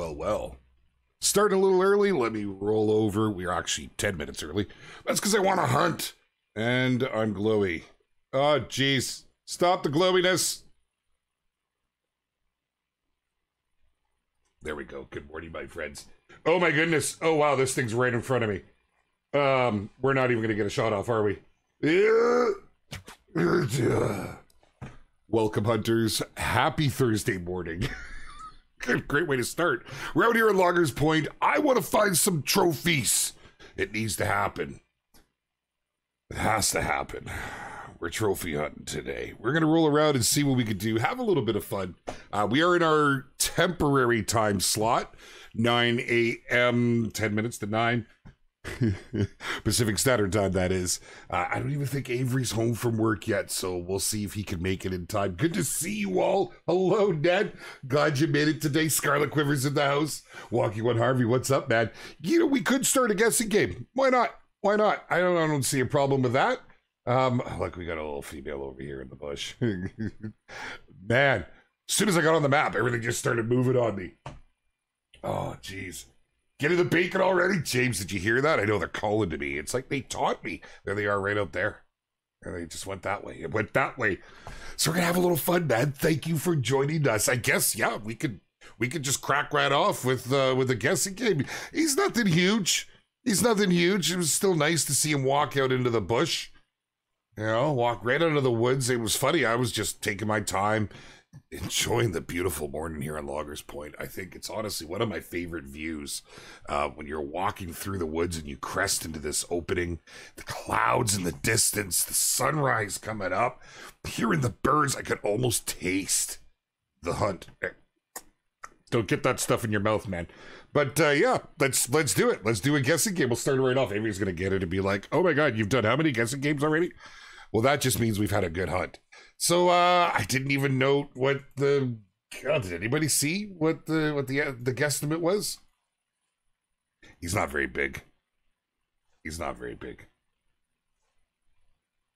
Well, well. Starting a little early, let me roll over. We're actually 10 minutes early. That's because I want to hunt. And I'm glowy. Oh, jeez. Stop the glowiness. There we go. Good morning, my friends. Oh, my goodness. Oh, wow. This thing's right in front of me. Um, we're not even going to get a shot off, are we? Welcome, hunters. Happy Thursday morning. Great way to start. We're out here at Loggers Point. I want to find some trophies. It needs to happen. It has to happen. We're trophy hunting today. We're going to roll around and see what we can do. Have a little bit of fun. Uh, we are in our temporary time slot 9 a.m., 10 minutes to 9. Pacific Standard Time, that is. Uh, I don't even think Avery's home from work yet, so we'll see if he can make it in time. Good to see you all. Hello, Ned. Glad you made it today. Scarlet Quivers in the house. Walking One Harvey, what's up, man? You know, we could start a guessing game. Why not? Why not? I don't, I don't see a problem with that. Um, look, we got a little female over here in the bush. man, as soon as I got on the map, everything just started moving on me. Oh, jeez. Getting the bacon already? James, did you hear that? I know they're calling to me. It's like they taught me. There they are right out there. And they just went that way. It went that way. So we're gonna have a little fun, man. Thank you for joining us. I guess, yeah, we could we could just crack right off with uh with a guessing game. He's nothing huge. He's nothing huge. It was still nice to see him walk out into the bush. You know, walk right out of the woods. It was funny. I was just taking my time enjoying the beautiful morning here on Loggers Point. I think it's honestly one of my favorite views uh, when you're walking through the woods and you crest into this opening, the clouds in the distance, the sunrise coming up, hearing the birds. I could almost taste the hunt. Don't get that stuff in your mouth, man. But uh, yeah, let's let's do it. Let's do a guessing game. We'll start it right off. Avery's gonna get it and be like, "Oh my god, you've done how many guessing games already?" Well, that just means we've had a good hunt. So uh, I didn't even note what the. God, did anybody see what the what the the guesstimate was? He's not very big. He's not very big.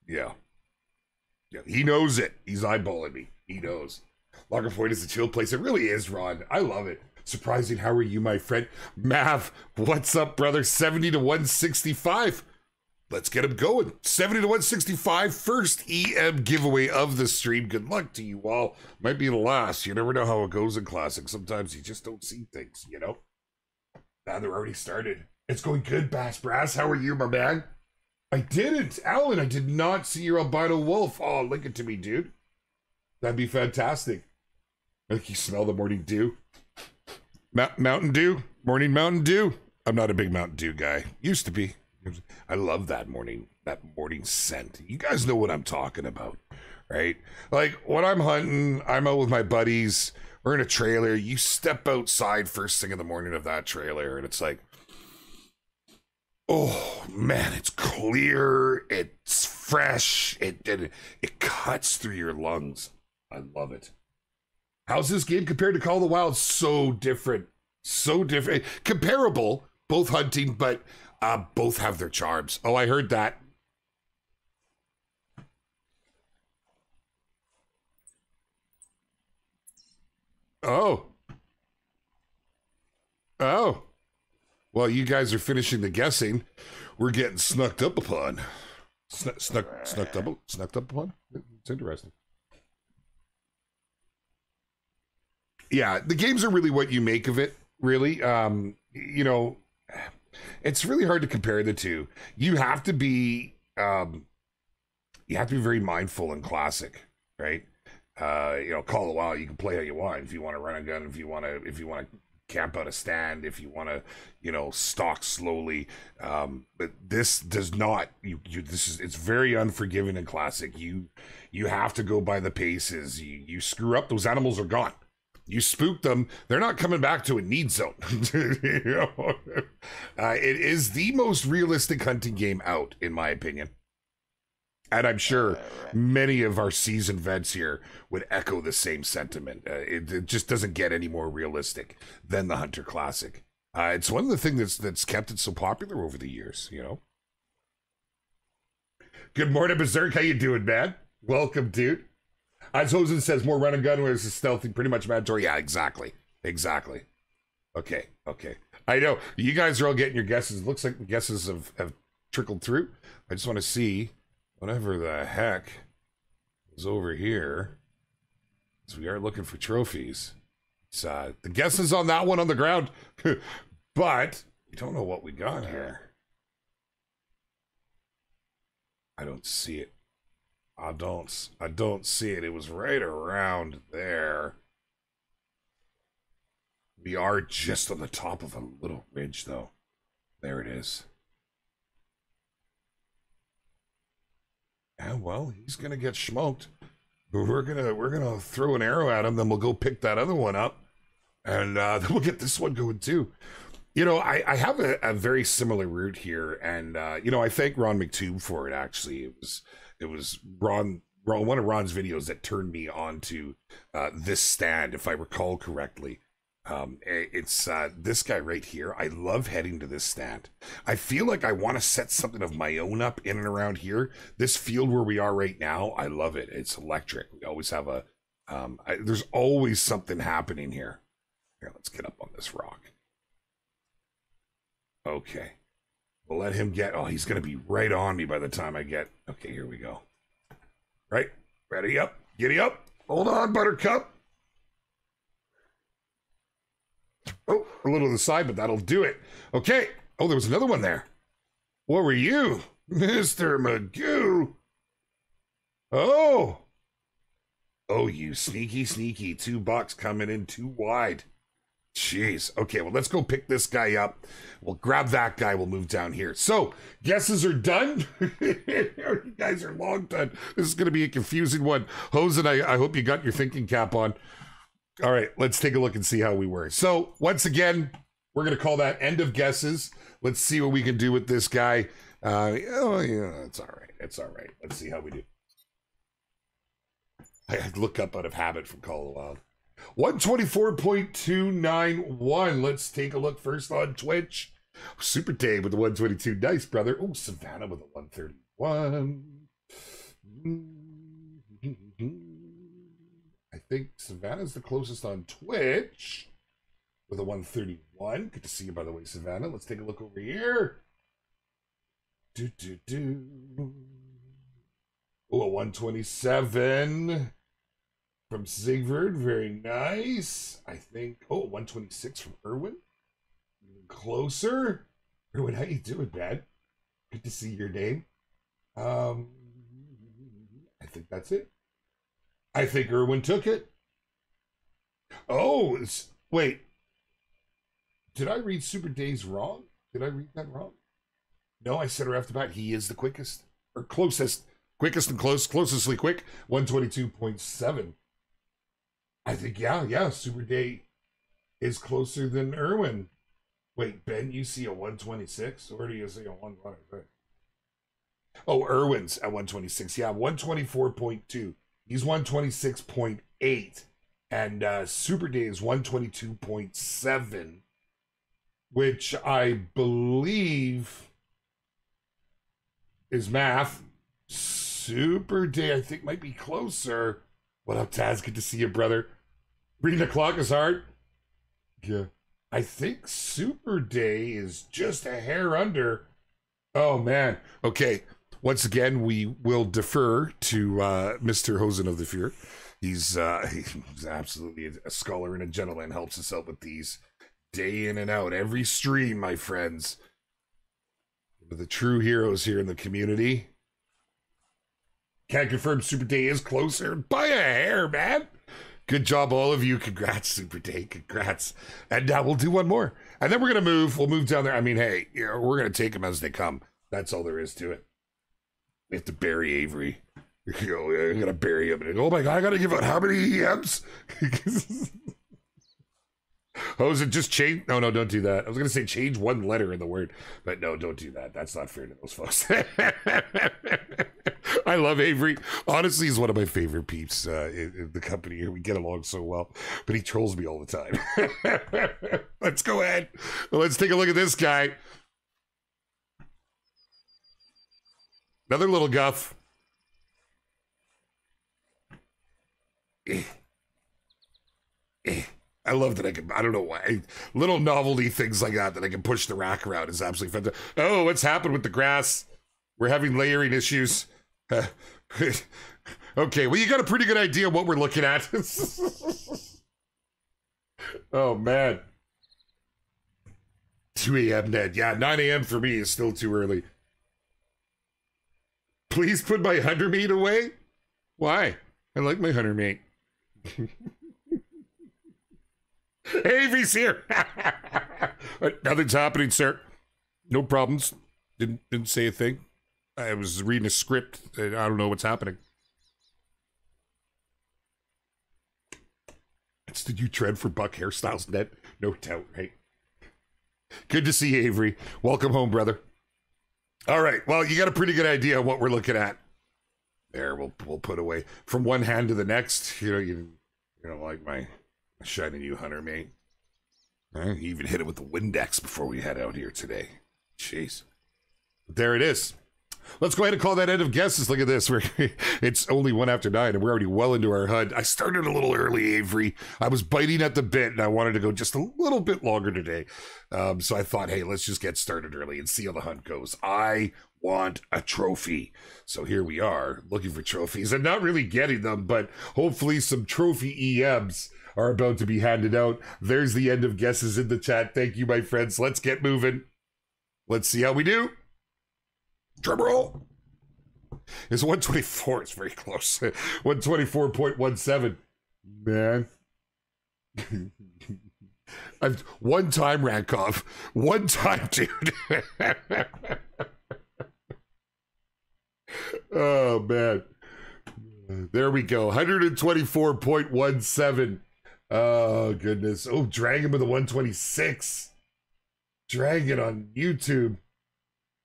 Yeah. Yeah, he knows it. He's eyeballing me. He knows. Point is a chill place. It really is, Ron. I love it. Surprising. How are you, my friend? Mav, what's up, brother? 70 to 165 let's get him going. 70 to 165, first EM giveaway of the stream. Good luck to you all. Might be the last. You never know how it goes in Classic. Sometimes you just don't see things, you know? Now they're already started. It's going good, Bass Brass. How are you, my man? I didn't. Alan, I did not see your albino wolf. Oh, link it to me, dude. That'd be fantastic. Think you smell the morning dew. Mountain Dew? Morning Mountain Dew? I'm not a big Mountain Dew guy. Used to be. I love that morning, that morning scent. You guys know what I'm talking about, right? Like when I'm hunting, I'm out with my buddies. We're in a trailer. You step outside first thing in the morning of that trailer, and it's like, oh man, it's clear, it's fresh, it it, it cuts through your lungs. I love it. How's this game compared to Call of the Wild? So different, so different, comparable, both hunting, but uh, both have their charms. Oh, I heard that. Oh. Oh. Well, you guys are finishing the guessing. We're getting snucked up upon. Snuck, snuck, snucked up, snucked up upon. It's interesting. Yeah, the games are really what you make of it. Really, um, you know, it's really hard to compare the two. You have to be um you have to be very mindful and classic, right? Uh, you know, Call of Wild, you can play how you want. If you want to run a gun, if you want to if you want to camp out a stand, if you want to, you know, stalk slowly. Um, but this does not you you this is it's very unforgiving and classic. You you have to go by the paces. You you screw up, those animals are gone you spook them, they're not coming back to a need zone. you know? uh, it is the most realistic hunting game out, in my opinion. And I'm sure many of our seasoned vets here would echo the same sentiment. Uh, it, it, just doesn't get any more realistic than the Hunter Classic. Uh, it's one of the things that's that's kept it so popular over the years. You know. Good morning, Berserk. How you doing, man? Welcome, dude. As Hosen says, more run and gun versus stealthy, pretty much mandatory. Yeah, exactly. Exactly. Okay, okay. I know you guys are all getting your guesses. It looks like the guesses have, have trickled through. I just want to see whatever the heck is over here. So we are looking for trophies. It's, uh, the guesses on that one on the ground, but we don't know what we got here. I don't see it. I don't. I don't see it. It was right around there. We are just on the top of a little ridge, though. There it is. Yeah, well, he's gonna get smoked. We're gonna we're gonna throw an arrow at him, then we'll go pick that other one up, and uh, then we'll get this one going too. You know, I, I have a, a very similar route here, and uh, you know, I thank Ron McTube for it. Actually, it was it was Ron, Ron one of Ron's videos that turned me on to uh, this stand, if I recall correctly. Um, it's uh, this guy right here. I love heading to this stand. I feel like I want to set something of my own up in and around here. This field where we are right now, I love it. It's electric. We always have a. Um, I, there's always something happening here. Here, let's get up on this rock. Okay, we'll let him get. Oh, he's gonna be right on me by the time I get. Okay, here we go. Right, ready up, giddy up. Hold on, Buttercup. Oh, a little to the side, but that'll do it. Okay. Oh, there was another one there. What were you? Mr. Magoo? Oh. Oh, you sneaky, sneaky. Two bucks coming in too wide. Jeez. Okay, well, let's go pick this guy up. We'll grab that guy. We'll move down here. So, guesses are done. you guys are long done. This is going to be a confusing one. Hosen, I, I hope you got your thinking cap on. All right, let's take a look and see how we were. So, once again, we're going to call that end of guesses. Let's see what we can do with this guy. Uh, oh, yeah, it's all right. It's all right. Let's see how we do. I look up out of habit from Call of Wild. 124.291. Let's take a look first on Twitch. Super Dave with the 122. Nice, brother. Oh, Savannah with a 131. I think Savannah's the closest on Twitch with a 131. Good to see you, by the way, Savannah. Let's take a look over here. Do, do, do. Oh, a 127 from Sigvard. Very nice. I think, oh, 126 from Erwin. Even closer. Erwin, how you doing, man? Good to see your name. Um, I think that's it. I think Irwin took it. Oh, wait. Did I read Super Days wrong? Did I read that wrong? No, I said off the bat, he is the quickest or closest, quickest and close, closestly quick, 122.7. I think, yeah, yeah, Super Day is closer than Irwin. Wait, Ben, you see a 126? Or do you see a 126? Oh, Irwin's at 126. Yeah, 124.2. He's 126.8. And uh, Super Day is 122.7, which I believe is math. Super Day, I think, might be closer. What up, Taz? Good to see you, brother. Reading the clock is hard. Yeah. I think Super Day is just a hair under. Oh, man. Okay once again, we will defer to uh, Mr. Hosen of the Fear. He's uh, he's absolutely a scholar and a gentleman. Helps us out with these day in and out every stream, my friends. The true heroes here in the community. Can't confirm Super Day is closer by a hair, man. Good job, all of you. Congrats, Super Day. Congrats. And uh, we'll do one more. And then we're going to move. We'll move down there. I mean, hey, you know, we're going to take them as they come. That's all there is to it. We have to bury Avery. You know, I gotta bury him. And, oh my god, I gotta give out how many EMs? oh, is it just change? No, no, don't do that. I was gonna say change one letter in the word, but no, don't do that. That's not fair to those folks. I love Avery. Honestly, he's one of my favorite peeps uh, in, in, the company here. We get along so well, but he trolls me all the time. Let's go ahead. Let's take a look at this guy. Another little guff. I love that I can. I don't know why. Little novelty things like that that I can push the rack around is absolutely fantastic. Oh, what's happened with the grass? We're having layering issues. Okay, well, you got a pretty good idea what we're looking at. oh man. 2 a.m. Ned. Yeah, 9 a.m. for me is still too early. Please put my hunter meat away. Why? I like my hunter meat. Avery's here. Nothing's happening, sir. No problems. Didn't didn't say a thing. I was reading a script. I don't know what's happening. It's the you trend for Buck hairstyles, Ned? No doubt, right? Good to see you, Avery. Welcome home, brother. All right. Well, you got a pretty good idea of what we're looking at. There, we'll we'll put away from one hand to the next. You know, you you don't like my shiny new hunter mate. You even hit it with the Windex before we head out here today. Jeez. There it is. Let's go ahead and call that end of guesses. Look at this. We're, it's only one after nine, and we're already well into our HUD. I started a little early, Avery. I was biting at the bit, and I wanted to go just a little bit longer today. Um, so I thought, hey, let's just get started early and see how the hunt goes. I want a trophy. So here we are looking for trophies and not really getting them, but hopefully some trophy EMs are about to be handed out. There's the end of guesses in the chat. Thank you, my friends. Let's get moving. Let's see how we do. Drum roll. It's 124. It's very close. 124.17. Man. I've one time Rankov. One time, dude. oh man. There we go. 124.17. Oh goodness. Oh, Dragon with a 126. Dragon on YouTube.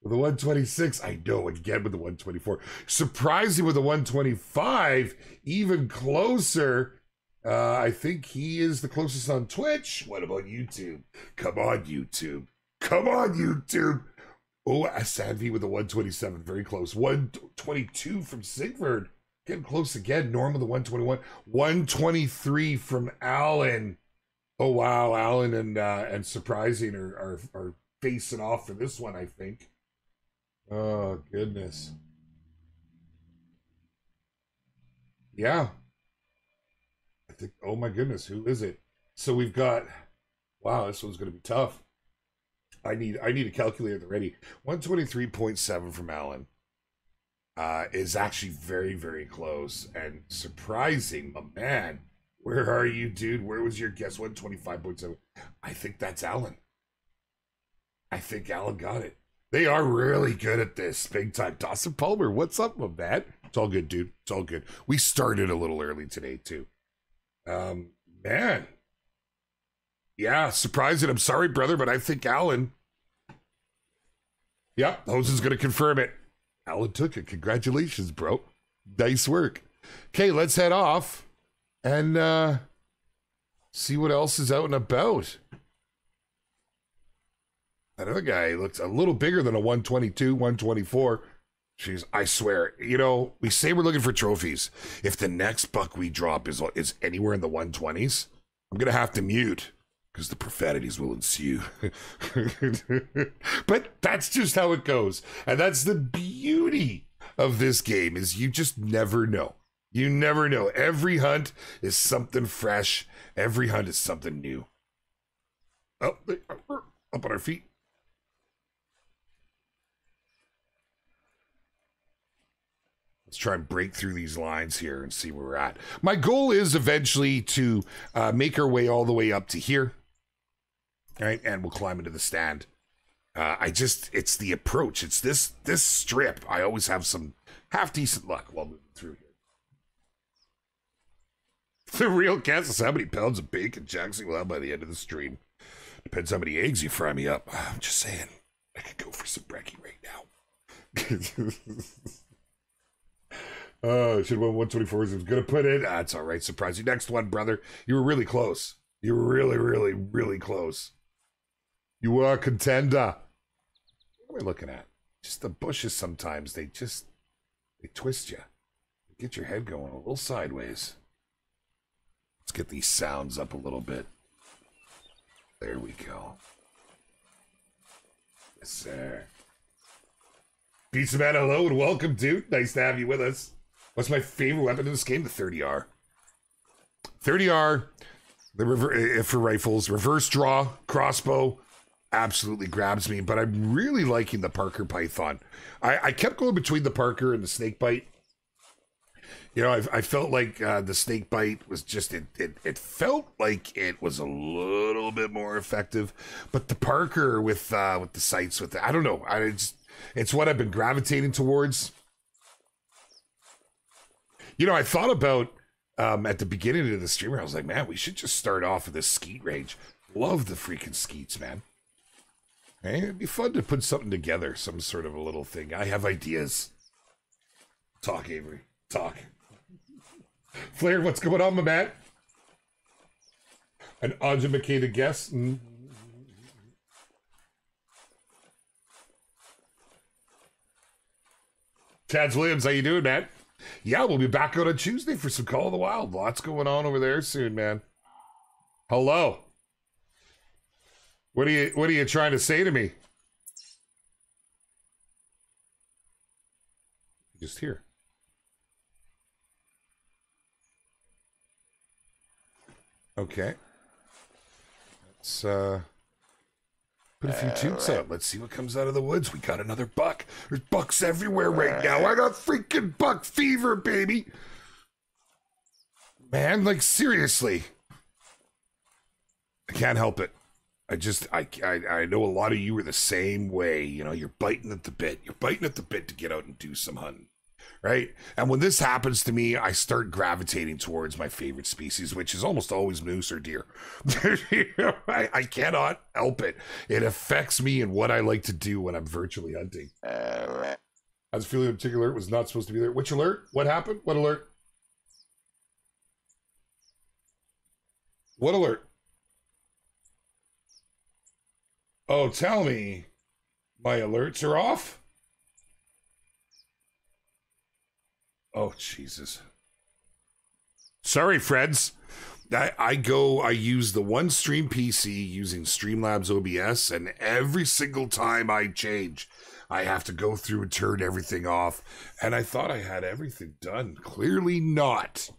With the 126, I know again with the 124. Surprising with the 125, even closer. Uh, I think he is the closest on Twitch. What about YouTube? Come on, YouTube. Come on, YouTube. Oh, Asadvi with the 127, very close. 122 from Sigvard. Getting close again. Norm with the 121. 123 from Allen. Oh wow, Allen and uh, and surprising are, are are facing off for this one, I think. Oh, goodness. Yeah. I think, oh my goodness, who is it? So we've got, wow, this one's to be tough. I need I need a calculator at the ready. 123.7 from Allen uh, is actually very, very close and surprising. My man, where are you, dude? Where was your guess? What twenty five point seven? I think that's Allen. I think Allen got it. They are really good at this, big time. Dawson Palmer, what's up with that? It's all good, dude. It's all good. We started a little early today, too. Um, man. Yeah, surprising. I'm sorry, brother, but I think Alan. Yep, Hosen's going to confirm it. Alan took it. Congratulations, bro. Nice work. Okay, let's head off and uh, see what else is out and about. That other guy looks a little bigger than a 122, 124. Jeez, I swear, you know, we say we're looking for trophies. If the next buck we drop is is anywhere in the 120s, I'm gonna have to mute because the profanities will ensue. but that's just how it goes, and that's the beauty of this game is you just never know. You never know. Every hunt is something fresh. Every hunt is something new. Oh, up on our feet. Let's try and break through these lines here and see where we're at. My goal is eventually to uh, make our way all the way up to here. Right? and we'll climb into the stand. Uh, I just, it's the approach. It's this this strip. I always have some half decent luck while moving through here. The real guess is how many pounds of bacon Jackson will have by the end of the stream. Depends how many eggs you fry me up. I'm just saying, I could go for some brekkie right now. Oh, should have won 124 as I was going to put it. That's all right. Surprise you. Next one, brother. You were really close. You were really, really, really close. You were a contender. What are we looking at? Just the bushes sometimes. They just, they twist you. Get your head going a little sideways. Let's get these sounds up a little bit. There we go. Yes, sir. Pizza Man, hello and welcome, dude. Nice to have you with us. What's my favorite weapon in this game? The 30R. 30R, the rever- for rifles, reverse draw, crossbow, absolutely grabs me. But I'm really liking the Parker Python. I, I kept going between the Parker and the Snake Bite. You know, I, I felt like uh, the snake bite was just it, it. It felt like it was a little bit more effective, but the Parker with uh, with the sights with the, I don't know. I just it's what I've been gravitating towards. You know, I thought about um, at the beginning of the streamer. I was like, man, we should just start off with this skeet range. Love the freaking skeets, man. Hey, it'd be fun to put something together, some sort of a little thing. I have ideas. Talk, Avery. Talk. Flair, what's going on, my man? An uneducated guess. Mm. Tads Williams, how you doing, man? Yeah, we'll be back out on Tuesday for some Call of the Wild. Lots going on over there soon, man. Hello. What are you what are you trying to say to me? Just here. Okay. Let's uh put a few toots up. Let's see what comes out of the woods. We got another buck. There's bucks everywhere right now. I got freaking buck fever, baby. Man, like seriously. I can't help it. I just I, I I know a lot of you are the same way. You know, you're biting at the bit. You're biting at the bit to get out and do some hunting right? And when this happens to me, I start gravitating towards my favorite species, which is almost always moose or deer. I, I, cannot help it. It affects me and what I like to do when I'm virtually hunting. I was feeling a particular alert was not supposed to be there. Which alert? What happened? What alert? What alert? Oh, tell me my alerts are off? Oh, Jesus. Sorry, Freds. I, I go, I use the one stream PC using Streamlabs OBS, and every single time I change, I have to go through and turn everything off. And I thought I had everything done. Clearly not.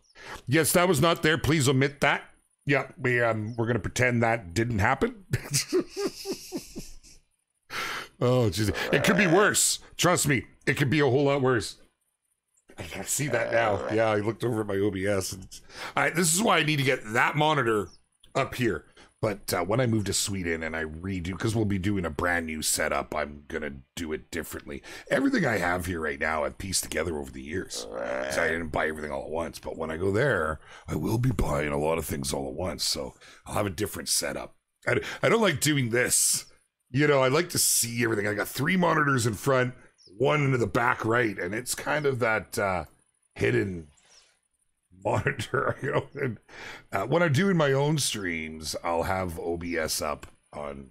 Yes, that was not there. Please omit that. Yeah, we um we're gonna pretend that didn't happen. oh, Jesus. It could be worse. Trust me, it could be a whole lot worse. I see that now. Yeah, I looked over at my OBS. And I, this is why I need to get that monitor up here. But uh, when I move to Sweden and I redo, because we'll be doing a brand new setup, I'm going to do it differently. Everything I have here right now, I've pieced together over the years. So I didn't buy everything all at once. But when I go there, I will be buying a lot of things all at once. So I'll have a different setup. I, I don't like doing this. You know, I like to see everything. I got three monitors in front one into the back right, and it's kind of that uh, hidden monitor. You know, and, uh, when I'm doing my own streams, I'll have OBS up on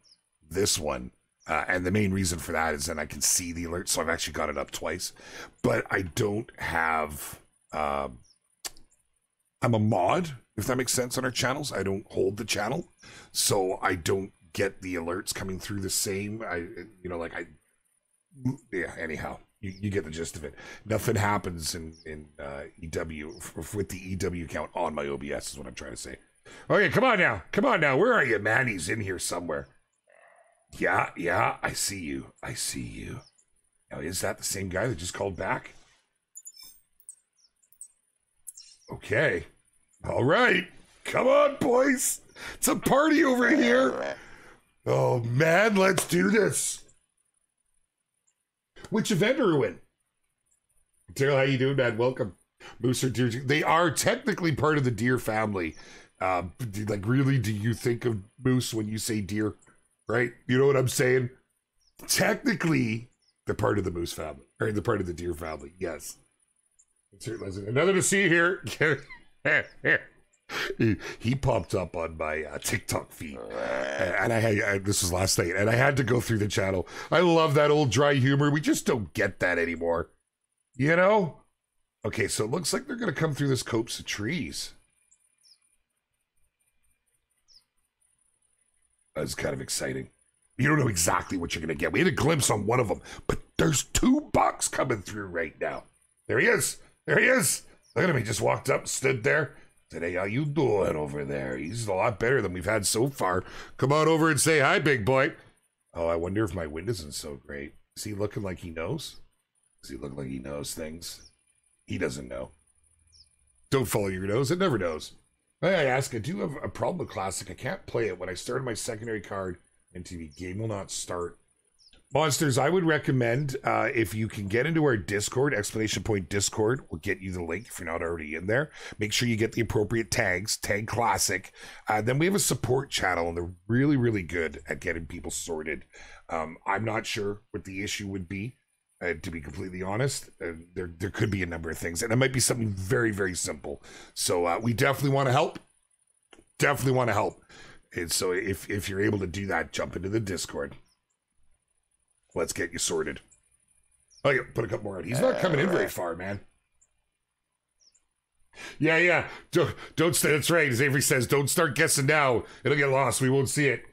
this one. Uh, and the main reason for that is then I can see the alert, so I've actually got it up twice. But I don't have. Uh, I'm a mod, if that makes sense, on our channels. I don't hold the channel, so I don't get the alerts coming through the same. I, you know, like I yeah. Anyhow, you, you get the gist of it. Nothing happens in in uh, EW with the EW count on my OBS is what I'm trying to say. Okay, come on now, come on now. Where are you, man? He's in here somewhere. Yeah, yeah, I see you. I see you. Now, is that the same guy that just called back? Okay. All right. Come on, boys. It's a party over here. Oh, man, let's do this. Which event are you? Daryl, how you doing, man? Welcome. Moose or deer? They are technically part of the deer family. Uh, like, really, do you think of moose when you say deer? Right? You know what I'm saying? Technically, they're part of the moose family, or they're part of the deer family. Yes. Another to see here. he, popped up on my uh, TikTok feed, and I had this was last night, and I had to go through the channel. I love that old dry humor. We just don't get that anymore, you know. Okay, so it looks like they're gonna come through this copse of trees. That's kind of exciting. You don't know exactly what you're going to get. We had a glimpse on one of them, but there's two bucks coming through right now. There he is. There he is. Look at him. He just walked up, stood there. Hey, how you doing over there? He's a lot better than we've had so far. Come on over and say hi, big boy. Oh, I wonder if my wind isn't so great. Is he looking like he knows? Does he look like he knows things? He doesn't know. Don't follow your nose. It never knows. May I ask, I do have a problem with Classic. I can't play it. When I started my secondary card the game will not start. Monsters, I would recommend uh, if you can get into our Discord, explanation point Discord we'll get you the link if you're not already in there. Make sure you get the appropriate tags, tag classic. Uh, then we have a support channel, and they're really, really good at getting people sorted. Um, I'm not sure what the issue would be. Uh, to be completely honest, uh, there there could be a number of things, and it might be something very very simple. So uh, we definitely want to help. Definitely want to help. And so if if you're able to do that, jump into the Discord. Let's get you sorted. Oh yeah, put a couple more out. He's not coming in very far, man. Yeah, yeah. Don't don't. That's right. As Avery says, don't start guessing now. It'll get lost. We won't see it.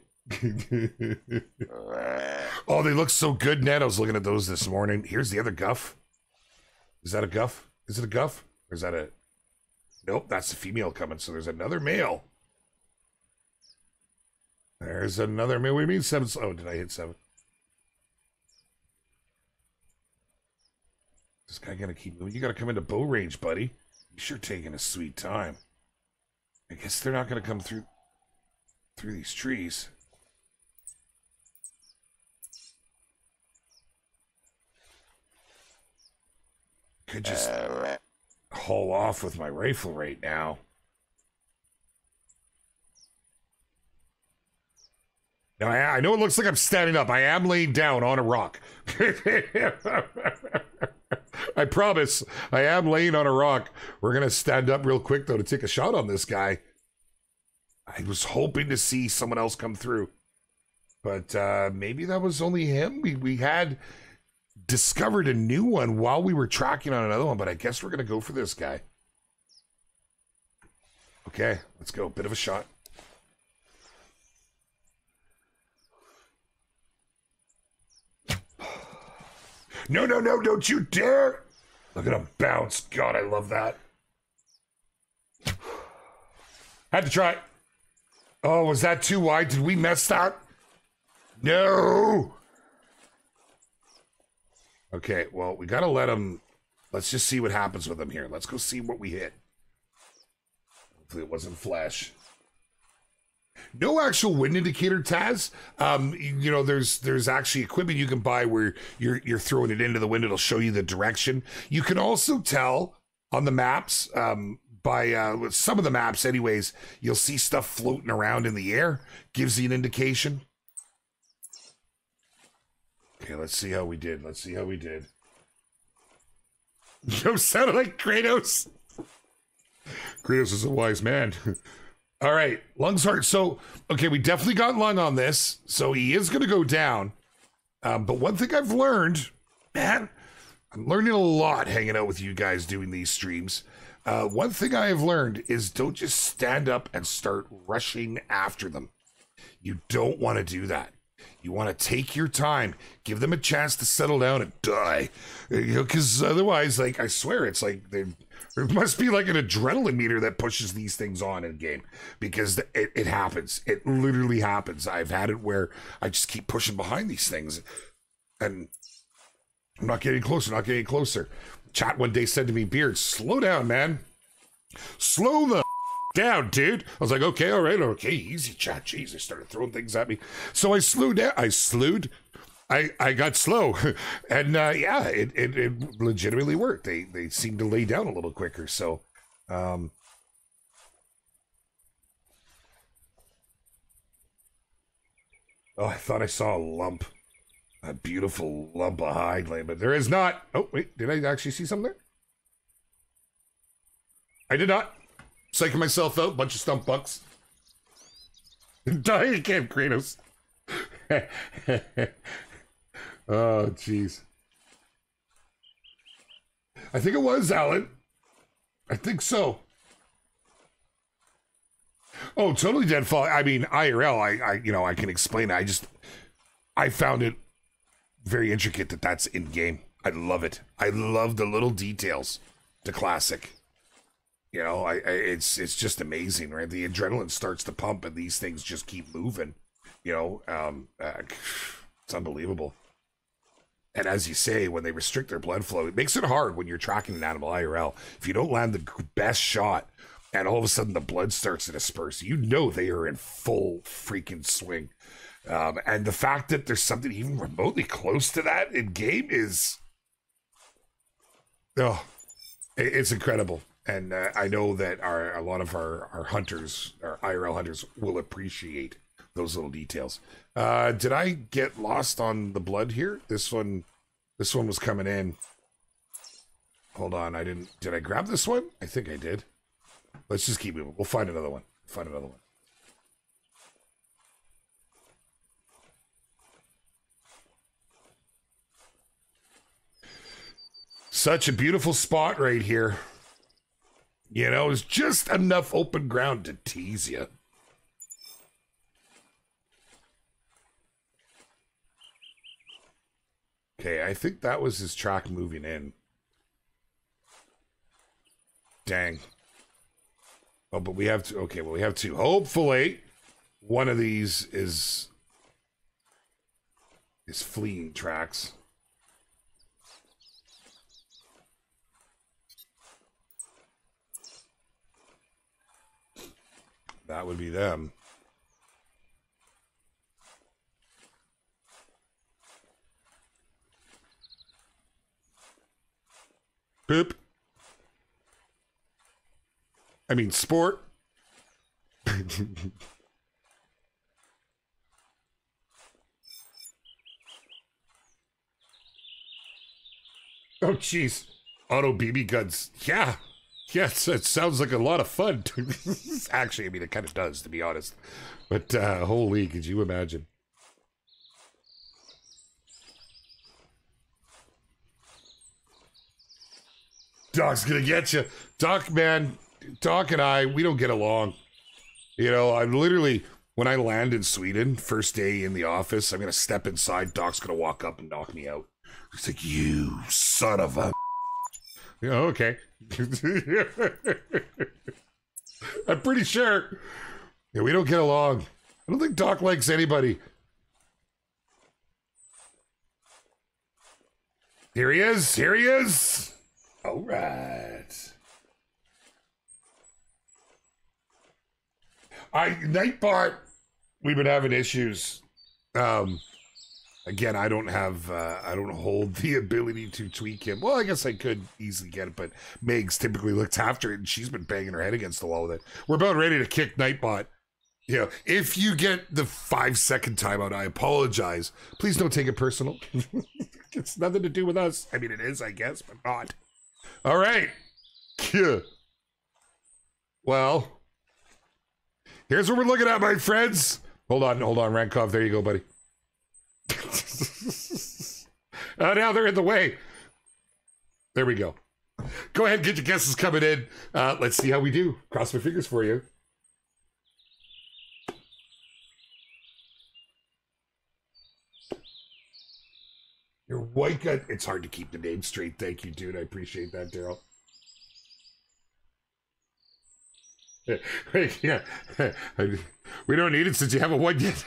oh, they look so good, Ned. I was looking at those this morning. Here's the other guff. Is that a guff? Is it a guff? Or is that a. Nope, that's the female coming. So there's another male. There's another male. What do you mean seven? Oh, did I hit seven? This guy gonna keep moving. You gotta come into bow range, buddy. You're sure taking a sweet time. I guess they're not gonna come through through these trees. Could just haul off with my rifle right now. Now, I, I know it looks like I'm standing up. I am laying down on a rock. I promise I am laying on a rock. We're going to stand up real quick, though, to take a shot on this guy. I was hoping to see someone else come through. But uh, maybe that was only him. We, we had discovered a new one while we were tracking on another one, but I guess we're going to go for this guy. Okay, let's go. Bit of a shot. No, no, no, don't you dare! Look at him bounce. God, I love that. Had to try. Oh, was that too wide? Did we mess that? No! Okay, well, we gotta let him. Let's just see what happens with him here. Let's go see what we hit. Hopefully, it wasn't flash. No actual wind indicator, Taz. Um, you know, there's there's actually equipment you can buy where you're you're throwing it into the wind. It'll show you the direction. You can also tell on the maps um, by uh, some of the maps, anyways. You'll see stuff floating around in the air. Gives you an indication. Okay, let's see how we did. Let's see how we did. You sounded like Kratos. Kratos is a wise man. All right, lungs heart. So, okay, we definitely got lung on this. So he is going to go down. Um, but one thing I've learned, man, I'm learning a lot hanging out with you guys doing these streams. Uh, one thing I have learned is don't just stand up and start rushing after them. You don't want to do that. You want to take your time, give them a chance to settle down and die. You know, because otherwise, like, I swear, it's like they there must be like an adrenaline meter that pushes these things on in game because it, it happens. It literally happens. I've had it where I just keep pushing behind these things and I'm not getting closer, not getting closer. Chat one day said to me, Beard, slow down, man. Slow the down, dude. I was like, okay, all right, okay, easy, chat. Jeez, they started throwing things at me. So I slewed down. I slewed I, I got slow, and uh, yeah, it, it, it legitimately worked. They they seemed to lay down a little quicker. So, um, oh, I thought I saw a lump, a beautiful lump of hide, lay, but there is not. Oh wait, did I actually see something there? I did not. Psyching myself out, bunch of stump bucks. Die again, Kratos. Oh, jeez. I think it was Alan. I think so. Oh, totally Deadfall. I mean, IRL. I, I, you know, I can explain. I just, I found it very intricate that that's in game. I love it. I love the little details. The classic. You know, I, I it's it's just amazing, right? The adrenaline starts to pump, and these things just keep moving. You know, um, uh, it's unbelievable. And as you say, when they restrict their blood flow, it makes it hard when you're tracking an animal IRL. If you don't land the best shot, and all of a sudden the blood starts to disperse, you know they are in full freaking swing. Um, and the fact that there's something even remotely close to that in game is, oh, it's incredible. And uh, I know that our a lot of our, our hunters, our IRL hunters, will appreciate those little details. Uh, did I get lost on the blood here? This one, this one was coming in. Hold on, I didn't. Did I grab this one? I think I did. Let's just keep moving. We'll find another one. Find another one. Such a beautiful spot right here. You know, it's just enough open ground to tease you. Okay, I think that was his track moving in. Dang. Oh, but we have to. Okay, well, we have two. Hopefully, one of these is is fleeing tracks. That would be them. Poop. I mean, sport. oh, jeez. Auto BB guns. Yeah. Yes, it sounds like a lot of fun. Actually, I mean, it kind of does, to be honest. But uh, holy, could you imagine? Doc's gonna get you. Doc, man, Doc and I, we don't get along. You know, I'm literally, when I land in Sweden, first day in the office, I'm gonna step inside. Doc's gonna walk up and knock me out. He's like, "You son of a." Yeah, okay. I'm pretty sure. Yeah, we don't get along. I don't think Doc likes anybody. Here he is. Here he is. All right. I Nightbot. We've been having issues. Um, again, I don't have, uh, I don't hold the ability to tweak him. Well, I guess I could easily get it, but Megs typically looks after it, and she's been banging her head against the wall with it. We're about ready to kick Nightbot. You know, if you get the five second timeout, I apologize. Please don't take it personal. it's nothing to do with us. I mean, it is, I guess, but not. All right. Yeah. Well, here's what we're looking at, my friends. Hold on, hold on, Rankov. There you go, buddy. oh, now they're in the way. There we go. Go ahead, get your guesses coming in. Uh, let's see how we do. Cross my fingers for you. Your white gut. It's hard to keep the name straight. Thank you, dude. I appreciate that, Daryl. yeah, we don't need it since you haven't won yet.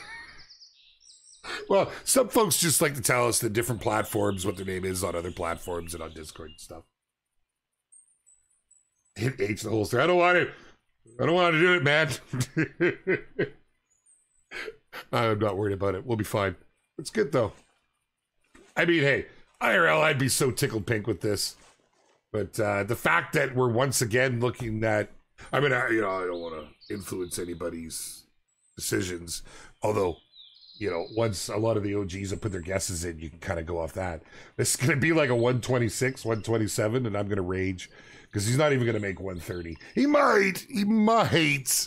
well, some folks just like to tell us the different platforms, what their name is on other platforms and on Discord and stuff. Hit H the holster. I don't want it. I don't want to do it, man. I'm not worried about it. We'll be fine. It's good though. I mean, hey, IRL, I'd be so tickled pink with this. But uh, the fact that we're once again looking at, I mean, I, you know, I don't want to influence anybody's decisions. Although, you know, once a lot of the OGs have put their guesses in, you can kind of go off that. It's going to be like a 126, 127, and I'm going to rage because he's not even going to make 130. He might, he might,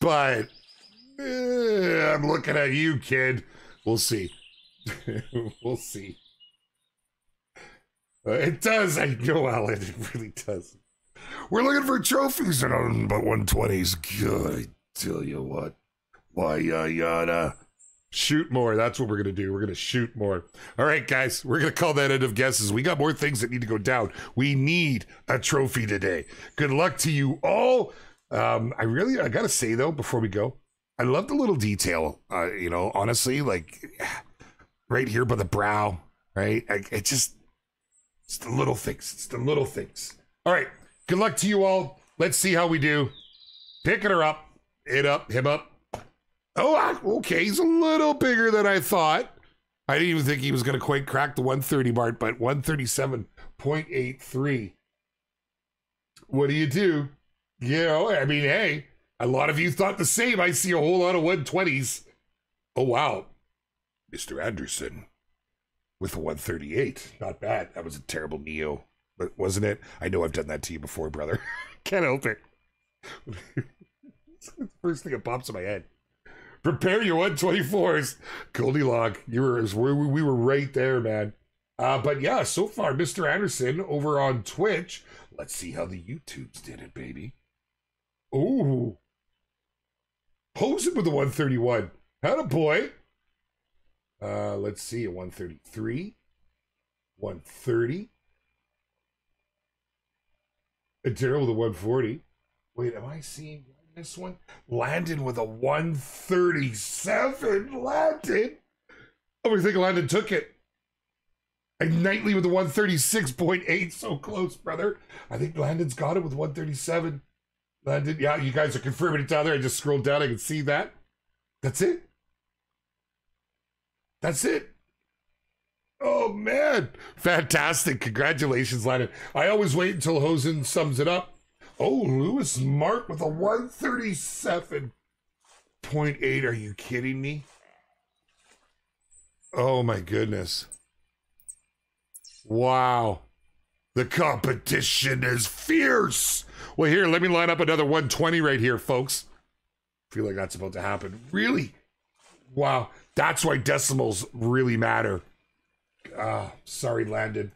but eh, I'm looking at you, kid. We'll see. we'll see. Uh, it does. I know, Alan. It really does. We're looking for trophies and on but 120s. Good. I tell you what. Why, uh, yada. Shoot more. That's what we're going to do. We're going to shoot more. All right, guys. We're going to call that end of guesses. We got more things that need to go down. We need a trophy today. Good luck to you all. Um, I really, I got to say, though, before we go, I love the little detail. Uh, you know, honestly, like right here by the brow, right? I, it just, it's the little things. It's the little things. All right. Good luck to you all. Let's see how we do. Picking her up. It up. Him up. Oh, okay. He's a little bigger than I thought. I didn't even think he was going to quite crack the 130 mark, but 137.83. What do you do? You know, I mean, hey, a lot of you thought the same. I see a whole lot of 120s. Oh, wow. Mr. Anderson with a 138. Not bad. That was a terrible Neo, but wasn't it? I know I've done that to you before, brother. Can't help it. First thing that pops in my head. Prepare your 124s. Goldie Log, you were we, we were right there, man. Uh, but yeah, so far, Mr. Anderson over on Twitch. Let's see how the YouTubes did it, baby. Ooh. Posing with the 131. Had a boy. Uh, let's see, a 133. 130. A Daryl with a 140. Wait, am I seeing this one? Landon with a 137. Landon. Oh, we think Landon took it. And Knightley with the 136.8. So close, brother. I think Landon's got it with 137. Landon, yeah, you guys are confirming it down there. I just scrolled down. I can see that. That's it. That's it. Oh man, fantastic! Congratulations, Landon. I always wait until Hosen sums it up. Oh, Lewis Mark with a 137.8. Are you kidding me? Oh my goodness. Wow. The competition is fierce. Well, here, let me line up another 120 right here, folks. feel like that's about to happen. Really? Wow. That's why decimals really matter. Ah, sorry, Landon.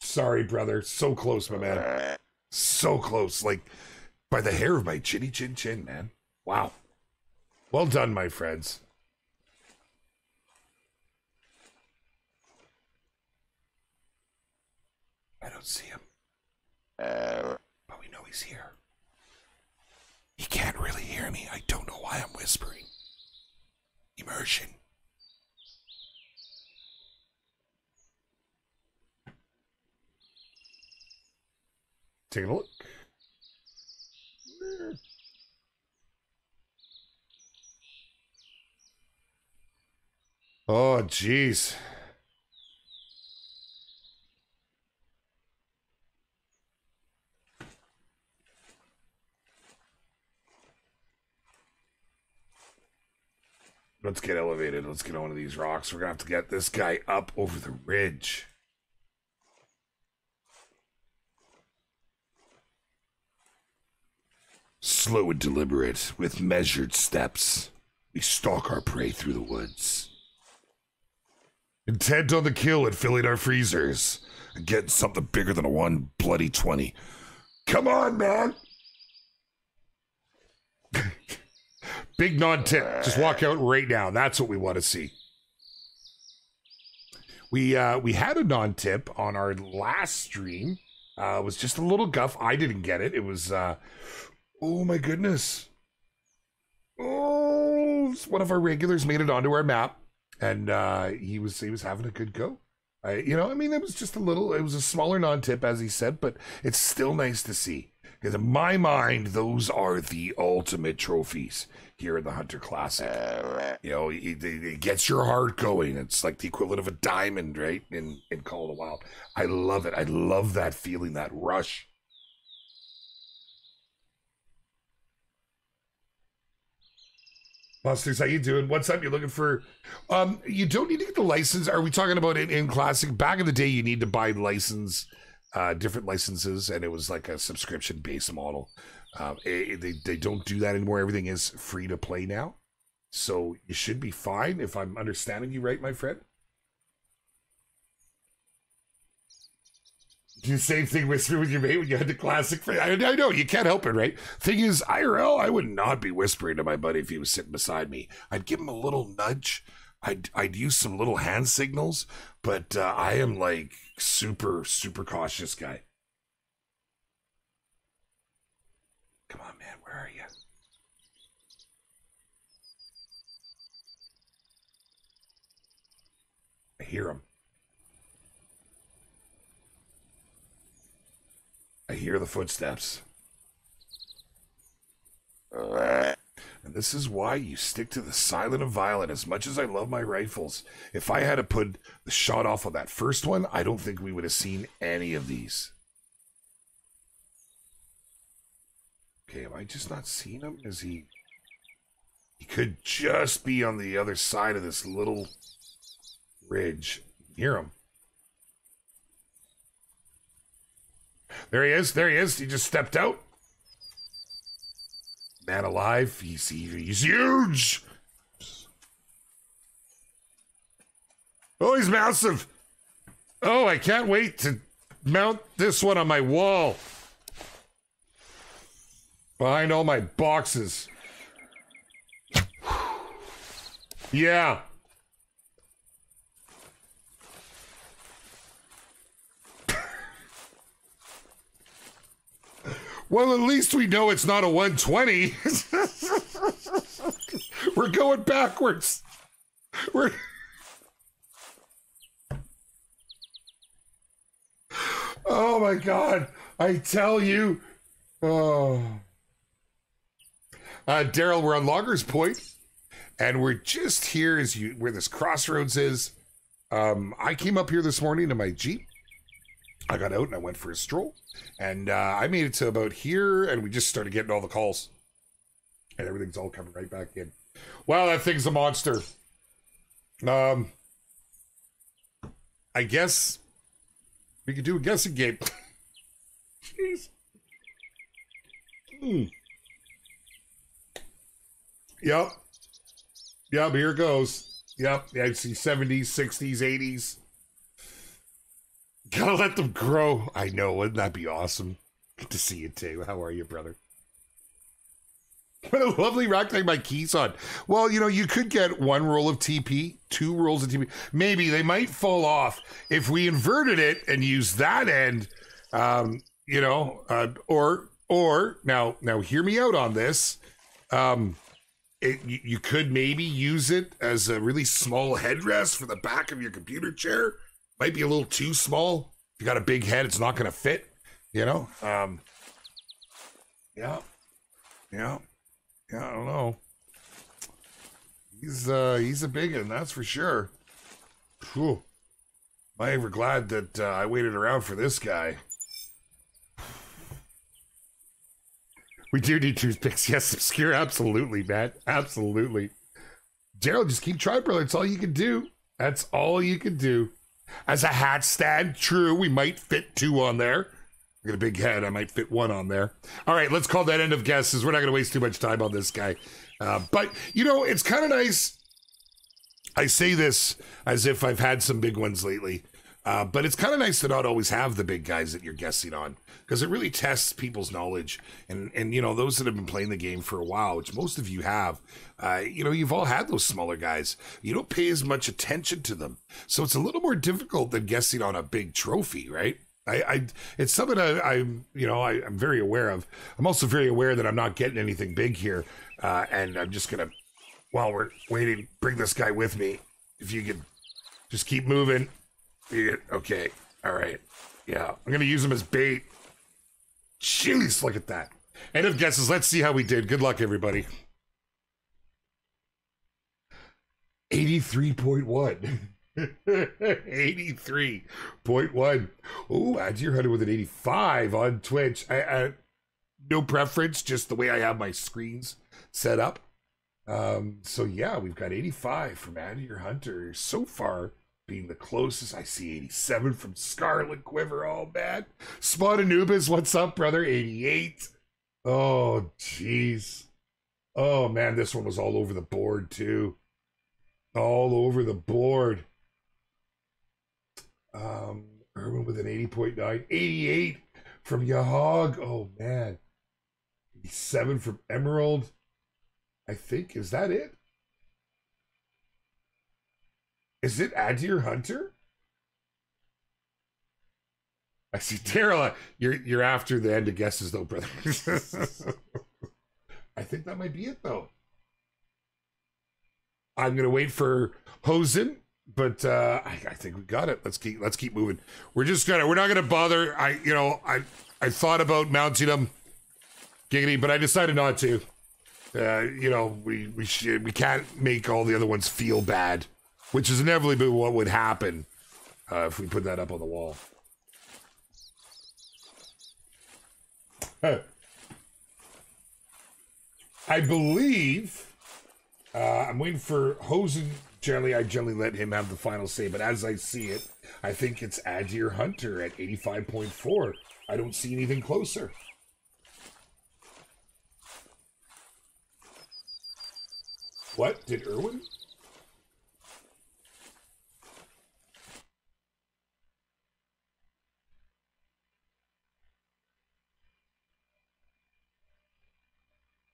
Sorry, brother. So close, my man. So close. Like by the hair of my chinny chin chin, man. Wow. Well done, my friends. I don't see him. but we know he's here. He can't really hear me. I don't know why I'm whispering. Immersion. Take a look. Oh, jeez. Let's get elevated. Let's get on one of these rocks. We're going to have to get this guy up over the ridge. Slow and deliberate, with measured steps, we stalk our prey through the woods. Intent on the kill and filling our freezers, and getting something bigger than a one bloody 20. Come on, man! Big non tip. Just walk out right now. That's what we want to see. We uh we had a non tip on our last stream. Uh it was just a little guff. I didn't get it. It was uh Oh my goodness. Oh, one of our regulars made it onto our map, and uh, he was he was having a good go. I, you know, I mean, it was just a little. It was a smaller non-tip, as he said, but it's still nice to see. Because in my mind, those are the ultimate trophies here in the Hunter Classic. You know, it, it gets your heart going. It's like the equivalent of a diamond, right? In in Call of the Wild. I love it. I love that feeling, that rush. Monsters, how you doing? What's up? You're looking for um you don't need to get the license. Are we talking about it in classic? Back in the day you need to buy license uh different licenses and it was like a subscription based model. Um it, they they don't do that anymore. Everything is free to play now. So you should be fine if I'm understanding you right, my friend. Do the same thing whispering with your mate when you had the classic. I, I know you can't help it, right? Thing is, IRL, I would not be whispering to my buddy if he was sitting beside me. I'd give him a little nudge. I'd I'd use some little hand signals, but uh, I am like super super cautious guy. Come on, man, where are you? I hear him. I hear the footsteps. And this is why you stick to the silent and violent. As much as I love my rifles, if I had to put the shot off of that first one, I don't think we would have seen any of these. Okay, am I just not seeing him? Is he... He could just be on the other side of this little ridge. Hear him. There he is. There he is. He just stepped out. Man alive. He's, he's huge. Oh, he's massive. Oh, I can't wait to mount this one on my wall. Behind all my boxes. yeah. Well, at least we know it's not a 120. We're going backwards. We're. Oh my God. I tell you. Oh. Uh, Daryl, we're on Loggers Point, and we're just here as you where this crossroads is. Um, I came up here this morning in my Jeep. I got out and I went for a stroll, and uh, I made it to about here, and we just started getting all the calls, and everything's all coming right back in. Wow, that thing's a monster. Um, I guess we could do a guessing game. Jeez. Hmm. Yep. Yep, here it goes. Yep, I see 70s, 60s, 80s. Gotta let them grow. I know, wouldn't that be awesome? Good to see you too. How are you, brother? What a lovely rock to my keys on. Well, you know, you could get one roll of TP, two rolls of TP. Maybe they might fall off if we inverted it and use that end. Um, you know, uh, or or now now hear me out on this. Um, it, you, you could maybe use it as a really small headrest for the back of your computer chair. Might be a little too small. If you got a big head, it's not going to fit. You know. Um, yeah, yeah, yeah. I don't know. He's uh he's a big one, that's for sure. Whew. Am I ever glad that uh, I waited around for this guy? We do need toothpicks. Yes, obscure. Absolutely, Matt. Absolutely. Daryl, just keep trying, brother. It's all you can do. That's all you can do. As a hat stand, true, we might fit two on there. I got a big head. I might fit one on there. All right, let's call that end of guesses. We're not going to waste too much time on this guy. Uh, but, you know, it's kind of nice. I say this as if I've had some big ones lately. Uh, but it's kind of nice to not always have the big guys that you're guessing on because it really tests people's knowledge. And and you know those that have been playing the game for a while, which most of you have, uh, you know you've all had those smaller guys. You don't pay as much attention to them, so it's a little more difficult than guessing on a big trophy, right? I, I it's something I, I'm you know I, I'm very aware of. I'm also very aware that I'm not getting anything big here, uh, and I'm just gonna while we're waiting, bring this guy with me. If you could just keep moving. Okay. All right. Yeah. I'm going to use him as bait. Jeez, look at that. End of guesses. Let's see how we did. Good luck, everybody. 83.1. 83.1. Oh, add your hunter with an 85 on Twitch. I, I, no preference, just the way I have my screens set up. Um, so yeah, we've got 85 from Your Hunter so far being the closest. I see 87 from Scarlet Quiver. Oh, man. Spot Anubis, what's up, brother? 88. Oh, jeez. Oh, man, this one was all over the board, too. All over the board. Um, Irwin with an 80.9. 88 from Yahog. Oh, man. 87 from Emerald. I think. Is that it? Is it Adir Hunter? I see Daryl. You're you're after the end of guesses though, brother. I think that might be it though. I'm gonna wait for Hosen, but uh, I, I think we got it. Let's keep let's keep moving. We're just gonna we're not gonna bother. I you know I I thought about mounting them, giggity, but I decided not to. Uh, you know we we should we can't make all the other ones feel bad, which is inevitably what would happen uh, if we put that up on the wall. I believe uh, I'm waiting for Hosen. Generally, I generally let him have the final say, but as I see it, I think it's Adir Hunter at 85.4. I don't see anything closer. What? Did Irwin?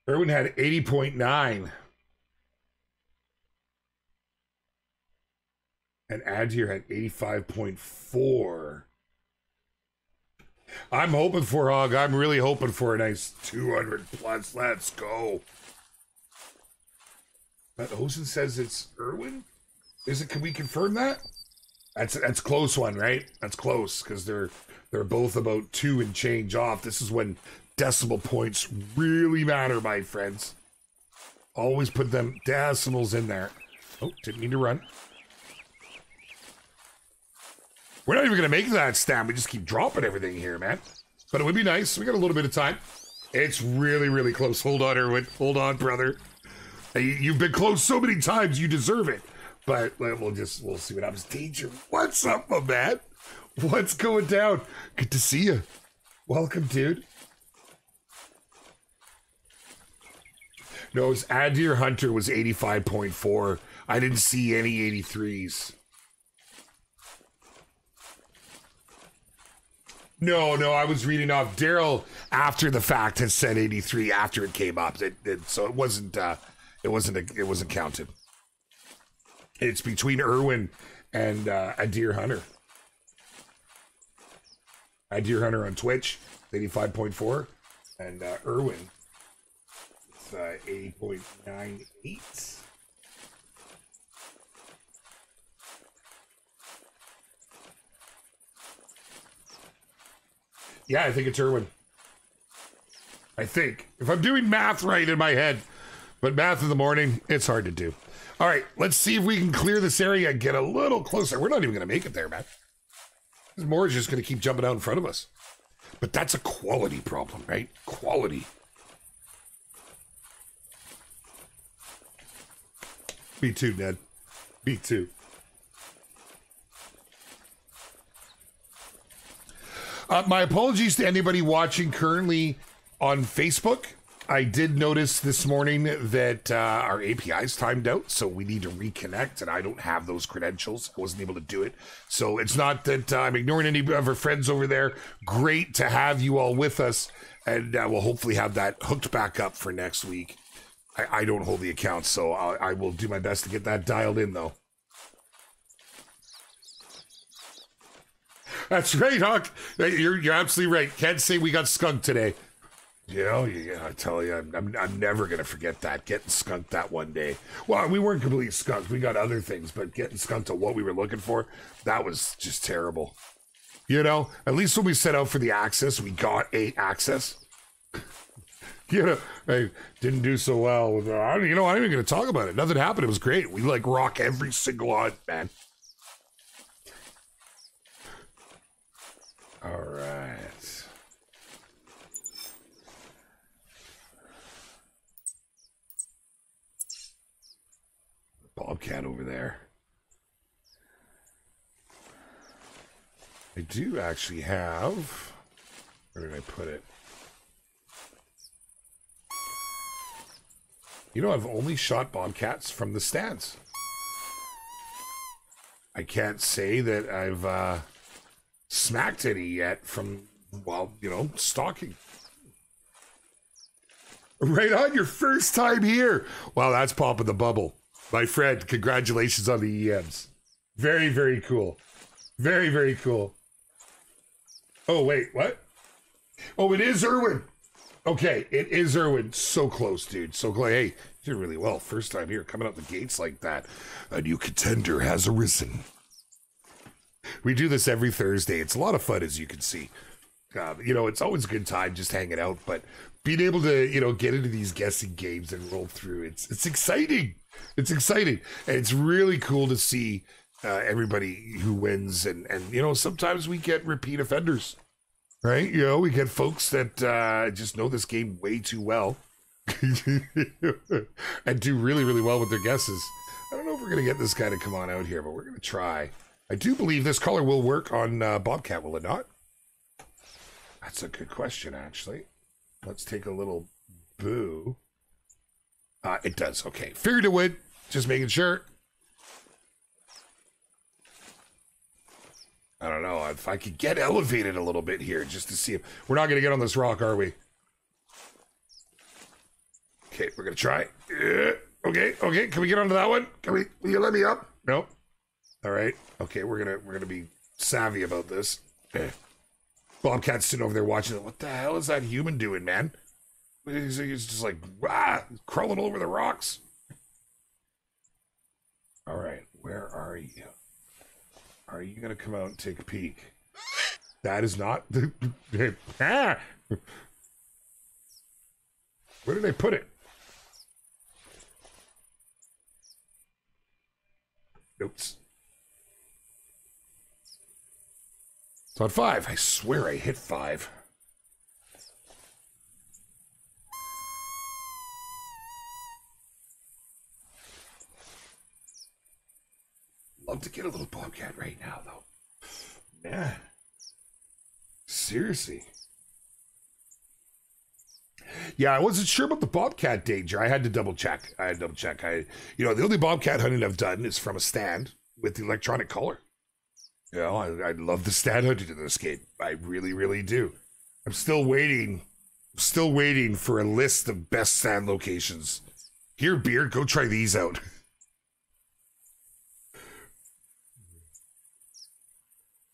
Irwin had 80.9. And Adir had 85.4. I'm hoping for Hog. I'm really hoping for a nice 200 plus. Let's go. But Hosen says it's Irwin. Is it? Can we confirm that? That's that's close one, right? That's close because they're they're both about two and change off. This is when decimal points really matter, my friends. Always put them decimals in there. Oh, didn't mean to run. We're not even going to make that stamp. We just keep dropping everything here, man. But it would be nice. We got a little bit of time. It's really, really close. Hold on, Irwin. Hold on, brother. You've been close so many times. You deserve it. But we'll just, we'll see what happens. Danger, what's up, my man? What's going down? Good to see you. Welcome, dude. No, Adir Hunter was 85.4. I didn't see any 83s. No, no, I was reading off Daryl after the fact has said 83 after it came up. It, it, so it wasn't uh it wasn't a, it wasn't counted. It's between Irwin and uh Adir Hunter. Adir Hunter on Twitch, 85.4 and uh Irwin uh, 80.98. Yeah, I think it's Irwin. I think. If I'm doing math right in my head. But math in the morning, it's hard to do. All right, let's see if we can clear this area and get a little closer. We're not even going to make it there, man. This more is just going to keep jumping out in front of us. But that's a quality problem, right? Quality. Me too, Ned. Me too. Uh, my apologies to anybody watching currently on Facebook. I did notice this morning that uh, our API's timed out, so we need to reconnect, and I don't have those credentials. I wasn't able to do it. So it's not that uh, I'm ignoring any of our friends over there. Great to have you all with us, and uh, we'll hopefully have that hooked back up for next week. I, I don't hold the account, so I, I will do my best to get that dialed in, though. That's right, Huck. You're you're absolutely right. Can't say we got skunked today. You oh, know, yeah, I tell you, I'm, I'm, I'm never gonna forget that getting skunked that one day. Well, we weren't completely skunked. We got other things, but getting skunked to what we were looking for, that was just terrible. You know, at least when we set out for the axis, we got a axis. you know, I didn't do so well with, uh, you know, I'm even going to talk about it. Nothing happened. It was great. We like rock every single hunt, man. All right. Bobcat over there. I do actually have. Where did I put it? You know, I've only shot bobcats from the stands. I can't say that I've uh, smacked any yet from, well, you know, stalking. Right on your first time here. Wow, that's popping the bubble. My friend, congratulations on the EMs. Very, very cool. Very, very cool. Oh, wait, what? Oh, it is Irwin. Okay, it is Irwin. So close, dude. So close. Hey, you did really well. First time here, coming out the gates like that. A new contender has arisen. We do this every Thursday. It's a lot of fun, as you can see. Uh, you know, it's always a good time just hanging out, but being able to, you know, get into these guessing games and roll through, it's it's exciting. It's exciting, and it's really cool to see uh, everybody who wins, and and you know, sometimes we get repeat offenders, right? You know, we get folks that uh, just know this game way too well, and do really really well with their guesses. I don't know if we're gonna get this guy to come on out here, but we're gonna try. I do believe this color will work on uh, Bobcat, will it not? That's a good question, actually. Let's take a little boo. Uh, it does. Okay. Figured it would. Just making sure. I don't know if I could get elevated a little bit here just to see if we're not going to get on this rock, are we? Okay, we're going to try. Yeah. Okay, okay. Can we get onto that one? Can we? Will you let me up? Nope. All right. Okay, we're gonna we're gonna be savvy about this. Bobcat's sitting over there watching. What the hell is that human doing, man? He's, he's just like ah, crawling over the rocks. All right, where are you? Are you gonna come out and take a peek? That is not the. ah! Where did I put it? Oops. It's on five. I swear I hit five. Love to get a little bobcat right now, though. Man. Seriously. Yeah, I wasn't sure about the bobcat danger. I had to double check. I had to double check. I, you know, the only bobcat hunting I've done is from a stand with the electronic caller. You know, I, I love the stand hunting in this game. I really, really do. I'm still waiting, still waiting for a list of best stand locations. Here, Beard, go try these out.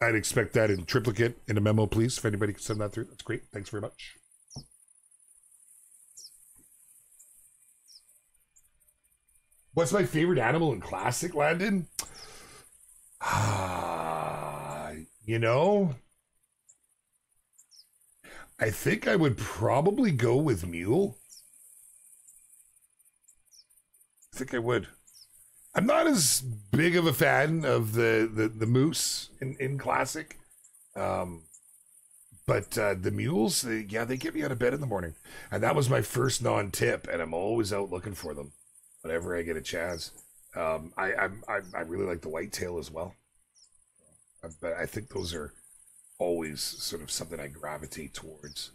I'd expect that in triplicate in a memo, please. If anybody can send that through, that's great. Thanks very much. What's my favorite animal in Classic, Landon? Ah, you know, I think I would probably go with Mule. I think I would. I'm not as big of a fan of the the, the moose in, in classic, um, but uh, the mules, they, yeah, they get me out of bed in the morning, and that was my first non-tip, and I'm always out looking for them whenever I get a chance. Um, I, I I I really like the whitetail as well, but I think those are always sort of something I gravitate towards.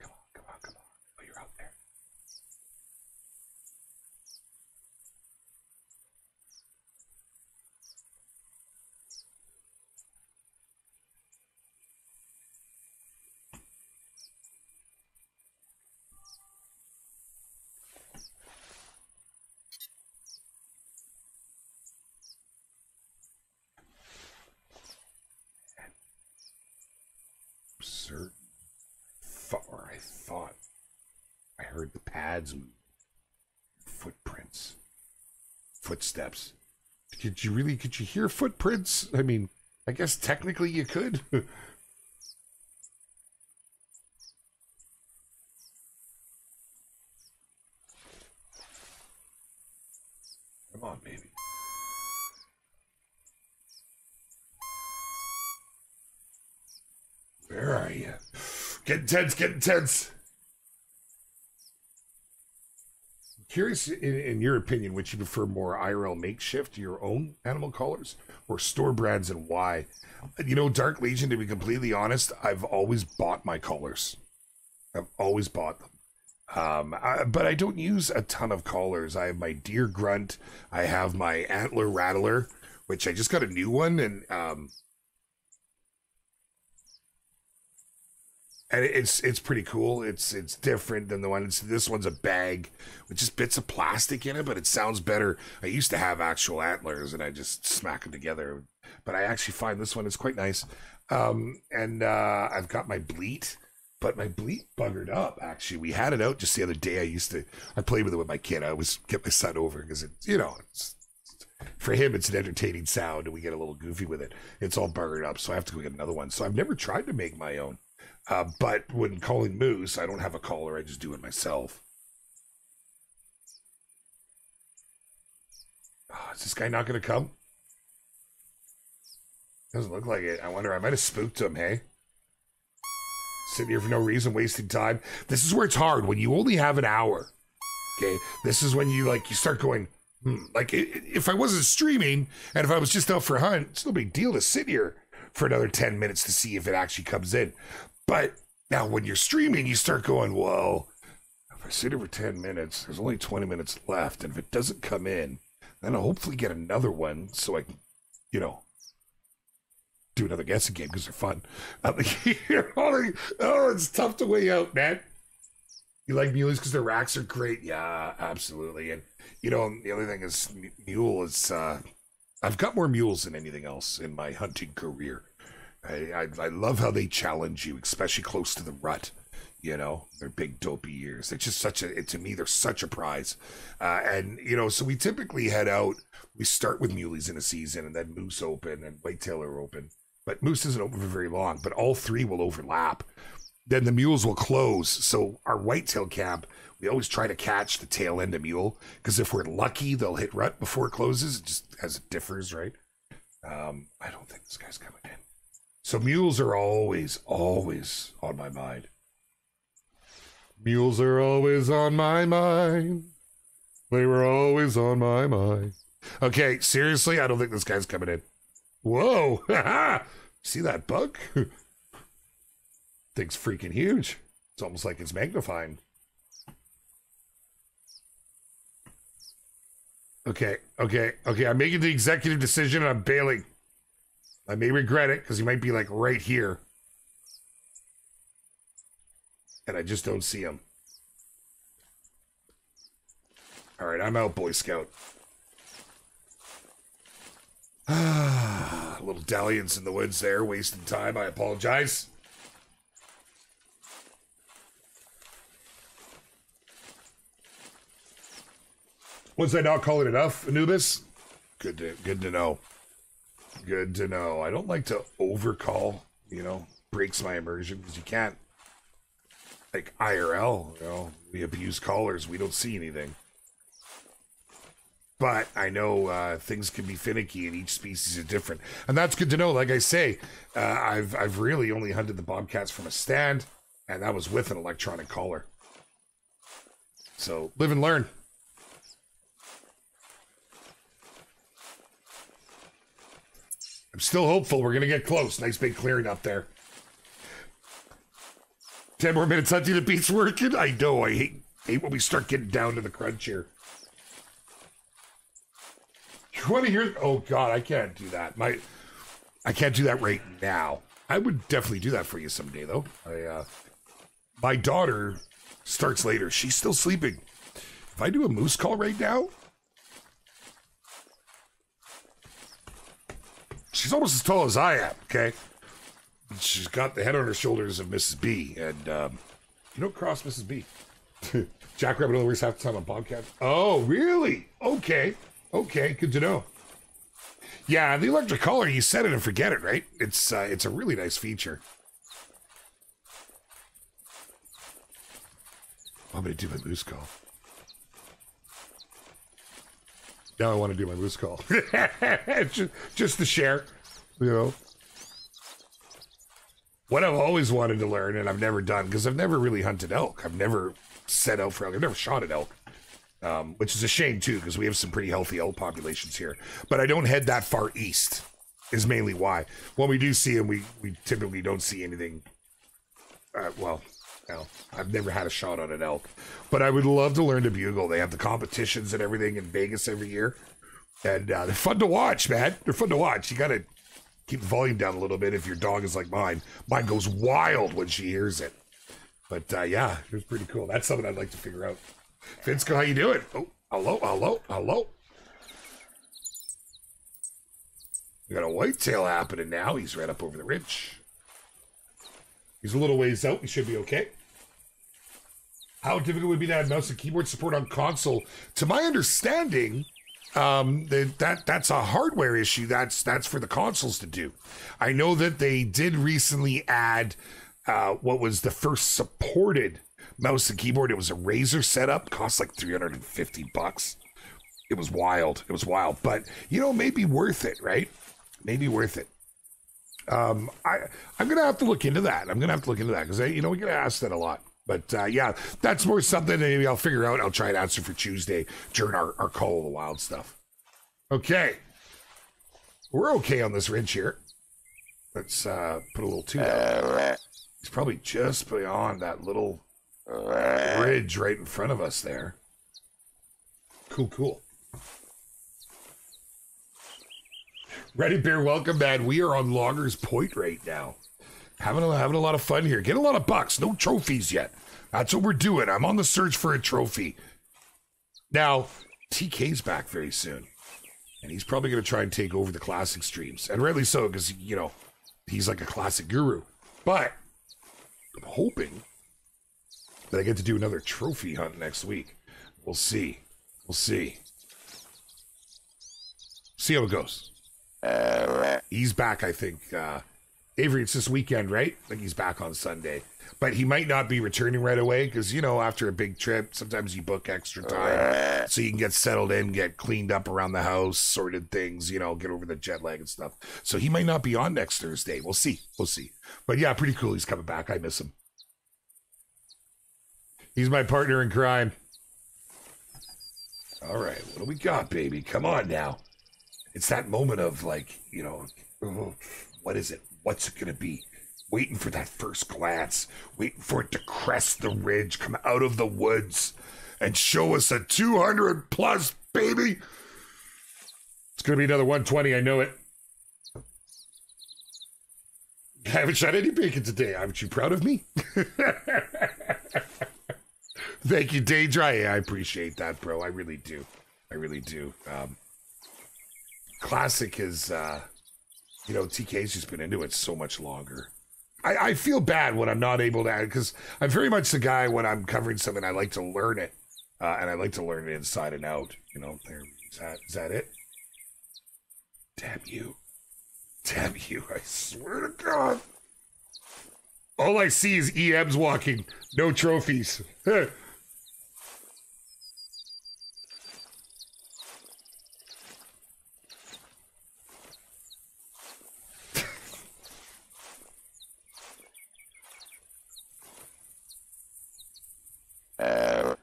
Come on, come on, come on! Oh, you're out there. certain, or I thought I heard the pads move, footprints, Could you really? Could you hear footprints? I mean, I guess technically you could. Come on, baby. Where are you? Getting tense, getting tense. Curious, in, in your opinion, would you prefer more IRL makeshift, your own animal callers, or store brands, and why? You know, Dark Legion, to be completely honest, I've always bought my callers. I've always bought them. Um, I, but I don't use a ton of callers. I have my deer grunt. I have my antler rattler, which I just got a new one and um and it's it's pretty cool. It's it's different than the one. It's, this one's a bag with just bits of plastic in it, but it sounds better. I used to have actual antlers, and I just smack them together. But I actually find this one is quite nice. Um, and uh, I've got my bleat, but my bleat buggered up. Actually, we had it out just the other day. I used to I played with it with my kid. I always get my son over because it you know for him it's an entertaining sound and we get a little goofy with it it's all buggered up so i have to go get another one so i've never tried to make my own uh, but when calling moose, I don't have a caller. I just do it myself. Oh, is this guy not going to come? Doesn't look like it. I wonder. I might have spooked him. Hey, sitting here for no reason, wasting time. This is where it's hard when you only have an hour. Okay, this is when you like you start going. Hmm. Like if I wasn't streaming and if I was just out for a hunt, it's no big deal to sit here for another 10 minutes to see if it actually comes in. But now when you're streaming, you start going, well, if I sit here for 10 minutes, there's only 20 minutes left. And if it doesn't come in, then I'll hopefully get another one so I can, you know, do another guessing game because they're fun. oh, it's tough to weigh out, man. You like mules because their racks are great? Yeah, absolutely. And, you know, the other thing is, mule is, uh, I've got more mules than anything else in my hunting career. I, I, I love how they challenge you, especially close to the rut. You know, their big dopey ears. It's just such a, it, to me, they're such a prize. Uh, and, you know, so we typically head out. We start with muleys in a season and then moose open and whitetail are open. But moose isn't open for very long, but all three will overlap. Then the mules will close. So our whitetail camp, we always try to catch the tail end of mule because if we're lucky, they'll hit rut before it closes. It just as it differs, right? Um, I don't think this guy's coming in. So mules are always, always on my mind. Mules are always on my mind. They were always on my mind. Okay, seriously, I don't think this guy's coming in. Whoa! See that bug? Thing's freaking huge. It's almost like it's magnifying. Okay, okay, okay. I'm making the executive decision and I'm bailing. I may regret it because he might be like right here. And I just don't see him. All right, I'm out, Boy Scout. A little dalliance in the woods there, wasting time. I apologize. Was I not calling enough, Anubis? Good to good to know good to know. I don't like to overcall, you know, breaks my immersion because you can't, like IRL, you know, we abuse callers, we don't see anything. But I know uh, things can be finicky, and each species is different, and that's good to know. Like I say, uh, I've I've really only hunted the bobcats from a stand, and that was with an electronic caller. So live and learn. I'm still hopeful we're going to get close. Nice big clearing up there. 10 more minutes until the beat's working. I know. I hate, hate when we start getting down to the crunch here. You want to hear? Oh, God, I can't do that. My, I can't do that right now. I would definitely do that for you someday, though. I, uh, my daughter starts later. She's still sleeping. If I do a moose call right now, she's almost as tall as I am. Okay, she's got the head on her shoulders of Mrs. B, and um, you don't cross Mrs. B. Jack Jackrabbit always have to time on Bobcat. Oh, really? Okay, okay, good to know. Yeah, the electric caller, you set it and forget it, right? It's uh, it's a really nice feature. I'm gonna do my moose call. Now I want to do my moose call. just, just to share, you know. What I've always wanted to learn, and I've never done, because I've never really hunted elk. I've never set out for elk. I've never shot at elk, um, which is a shame too, because we have some pretty healthy elk populations here. But I don't head that far east. Is mainly why. When we do see them, we we typically don't see anything. Uh, well, no, I've never had a shot on an elk, but I would love to learn to bugle. They have the competitions and everything in Vegas every year. And uh, they're fun to watch, man. They're fun to watch. You got to keep the volume down a little bit if your dog is like mine. Mine goes wild when she hears it. But uh, yeah, it was pretty cool. That's something I'd like to figure out. Finsko, how you doing? Oh, hello, hello, hello. We got a whitetail happening now. He's right up over the ridge. He's a little ways out. He should be okay. How difficult would it be to add mouse and keyboard support on console? To my understanding, um, that, that that's a hardware issue. That's that's for the consoles to do. I know that they did recently add uh, what was the first supported mouse and keyboard. It was a Razer setup, cost like three hundred and fifty bucks. It was wild. It was wild, but you know, maybe worth it, right? Maybe worth it. Um, I I'm gonna have to look into that. I'm gonna have to look into that because you know we get asked that a lot. But uh, yeah, that's more something that maybe I'll figure out. I'll try and answer for Tuesday during our, our Call of the Wild stuff. Okay. We're okay on this ridge here. Let's uh, put a little two down. He's probably just beyond that little ridge right in front of us there. Cool, cool. Ready Bear, welcome, man. We are on Loggers Point right now having a, having a lot of fun here. Get a lot of bucks. No trophies yet. That's what we're doing. I'm on the search for a trophy. Now, TK's back very soon. And he's probably going to try and take over the classic streams. And rightly so, because, you know, he's like a classic guru. But I'm hoping that I get to do another trophy hunt next week. We'll see. We'll see. See how it goes. He's back, I think. Uh, Avery, it's this weekend, right? Like he's back on Sunday, but he might not be returning right away because you know after a big trip, sometimes you book extra time so you can get settled in, get cleaned up around the house, sorted things, you know, get over the jet lag and stuff. So he might not be on next Thursday. We'll see. We'll see. But yeah, pretty cool. He's coming back. I miss him. He's my partner in crime. All right, what do we got, baby? Come on now. It's that moment of like, you know, oh, what is it? What's it going to be? Waiting for that first glance, waiting for it to crest the ridge, come out of the woods, and show us a 200 plus, baby. It's going to be another 120, I know it. I haven't shot any bacon today. Aren't you proud of me? Thank you, Daydry. I appreciate that, bro. I really do. I really do. Um, classic is uh, you know, TK's just been into it so much longer. I, I feel bad when I'm not able to, because I'm very much the guy when I'm covering something, I like to learn it, uh, and I like to learn it inside and out. You know, there is that is that it? Damn you, damn you! I swear to God. All I see is EMs walking, no trophies. Uh,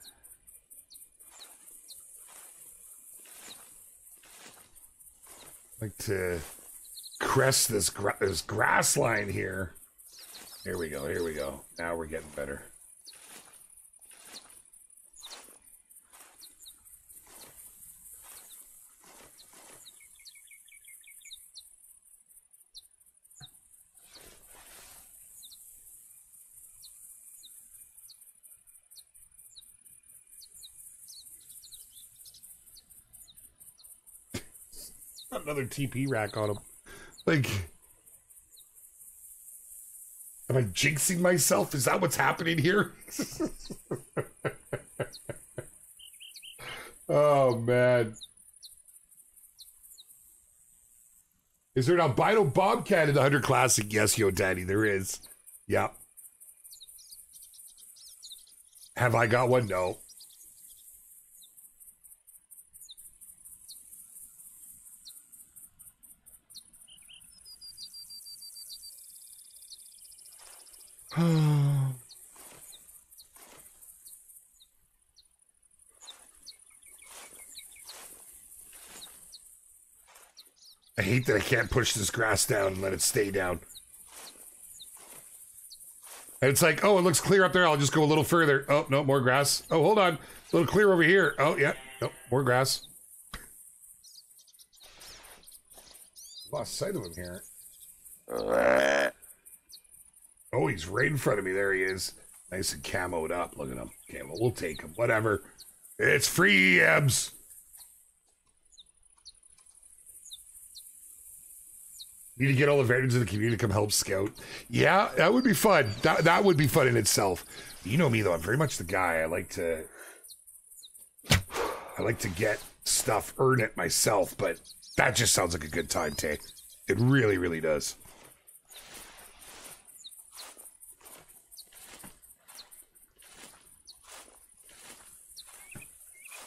like to crest this gra- this grass line here. Here we go. Here we go. Now we're getting better. Another TP rack on him. Like, am I jinxing myself? Is that what's happening here? oh man. Is there an albino bobcat in the Hunter Classic? Yes, yo, daddy, there is. Yeah. Have I got one? No. I hate that I can't push this grass down and let it stay down. And it's like, oh, it looks clear up there. I'll just go a little further. Oh, no, more grass. Oh, hold on. A little clear over here. Oh, yeah. No, more grass. Lost sight of him here. Oh, he's right in front of me. There he is. Nice and camoed up. Look at him. Okay, well, we'll take him. Whatever. It's free EMs. Need to get all the veterans in the community to come help scout. Yeah, that would be fun. That that would be fun in itself. You know me though. I'm very much the guy. I like to. I like to get stuff, earn it myself. But that just sounds like a good time, Tay. It really, really does.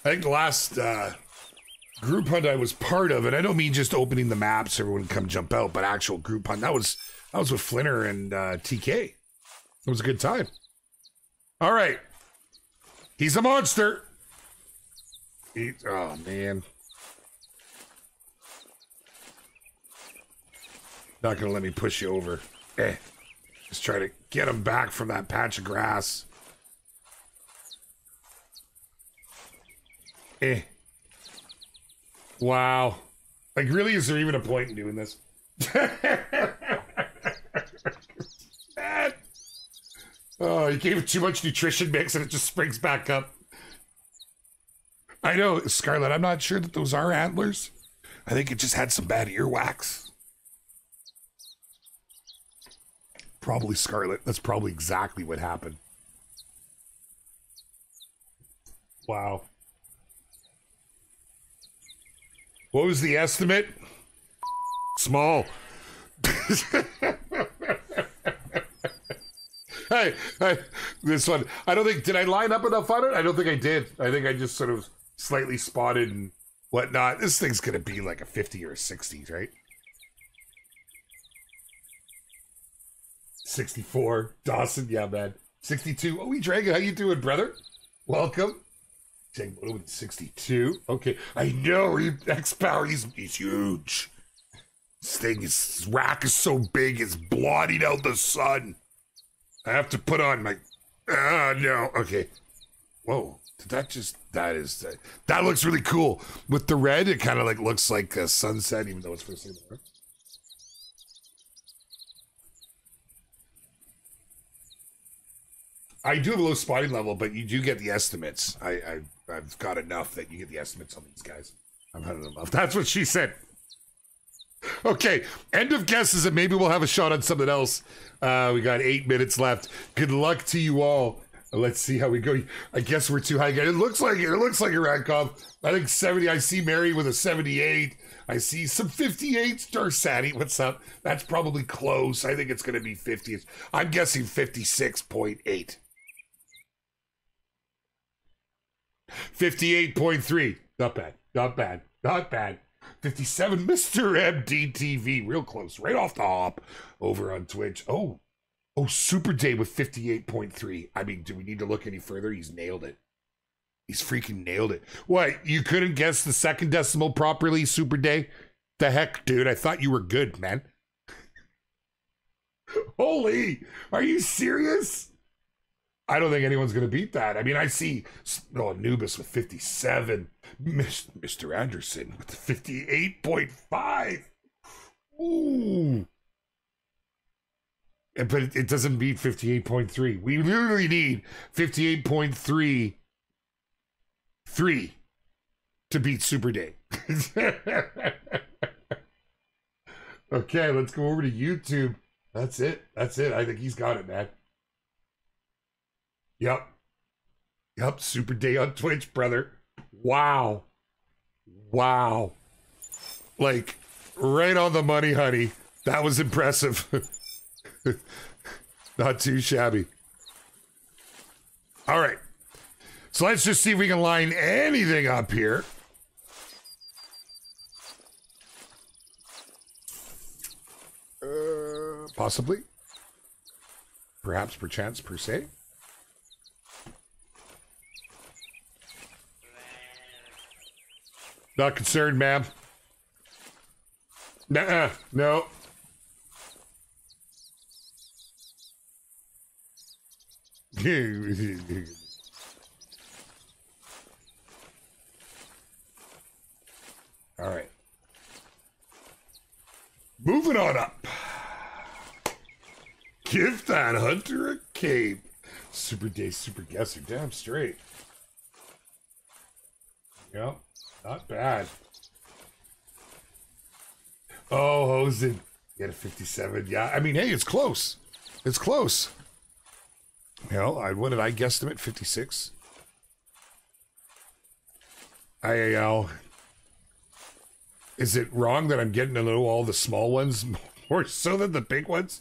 I think the last uh, group hunt I was part of, and I don't mean just opening the maps, everyone come jump out, but actual group hunt. That was that was with Flinner and uh, TK. It was a good time. All right, he's a monster. He, oh man, not gonna let me push you over. Eh, just try to get him back from that patch of grass. Eh. Wow. Like, really, is there even a point in doing this? oh, you gave it too much nutrition mix and it just springs back up. I know, Scarlet, I'm not sure that those are antlers. I think it just had some bad earwax. Probably Scarlet. That's probably exactly what happened. Wow. What was the estimate? Small. hey, hey, this one. I don't think did I line up enough on it? I don't think I did. I think I just sort of slightly spotted and whatnot. This thing's gonna be like a fifty or a sixty, right? Sixty-four, Dawson. Yeah, man. Sixty-two. Oh, we Dragon, how you doing, brother? Welcome. Dang, what with 62? Okay. I know he X Power, he's he's huge. This thing is his rack is so big it's blotting out the sun. I have to put on my Ah uh, no. Okay. Whoa. Did that just that is uh, that looks really cool. With the red, it kind of like looks like a sunset, even though it's first thing I do have a low spotting level, but you do get the estimates. I, I I've got enough that you get the estimates on these guys. I've them up. That's what she said. Okay, end of guesses, and maybe we'll have a shot on something else. Uh, we got eight minutes left. Good luck to you all. Let's see how we go. I guess we're too high again. It looks like it. It looks like a Radkov. I think 70. I see Mary with a 78. I see some 58s. Darsani, what's up? That's probably close. I think it's going to be 50. I'm guessing 56.8. 58.3. Not bad. Not bad. Not bad. 57, Mr. MDTV. Real close. Right off the hop over on Twitch. Oh, oh, Super Day with 58.3. I mean, do we need to look any further? He's nailed it. He's freaking nailed it. What? You couldn't guess the second decimal properly, Super Day? The heck, dude? I thought you were good, man. Holy, are you serious? I don't think anyone's going to beat that. I mean, I see oh, Anubis with 57, Mr. Anderson with 58.5. Ooh. But it, it doesn't beat 58.3. We literally need 58.3 3 to beat Super Day. okay, let's go over to YouTube. That's it. That's it. I think he's got it, man. Yep. Yep. Super day on Twitch, brother. Wow. Wow. Like, right on the money, honey. That was impressive. Not too shabby. All right. So let's just see if we can line anything up here. Uh, possibly. Perhaps, perchance, per se. Not concerned, ma'am. Nuh-uh. No. All right. Moving on up. Give that hunter a cape. Super day, super guesser. Damn straight. Yep, not bad. Oh, Hosen. Got a 57. Yeah, I mean, hey, it's close. It's close. Know, I, what did I guesstimate? 56? IAL. Is it wrong that I'm getting to know all the small ones more so than the big ones?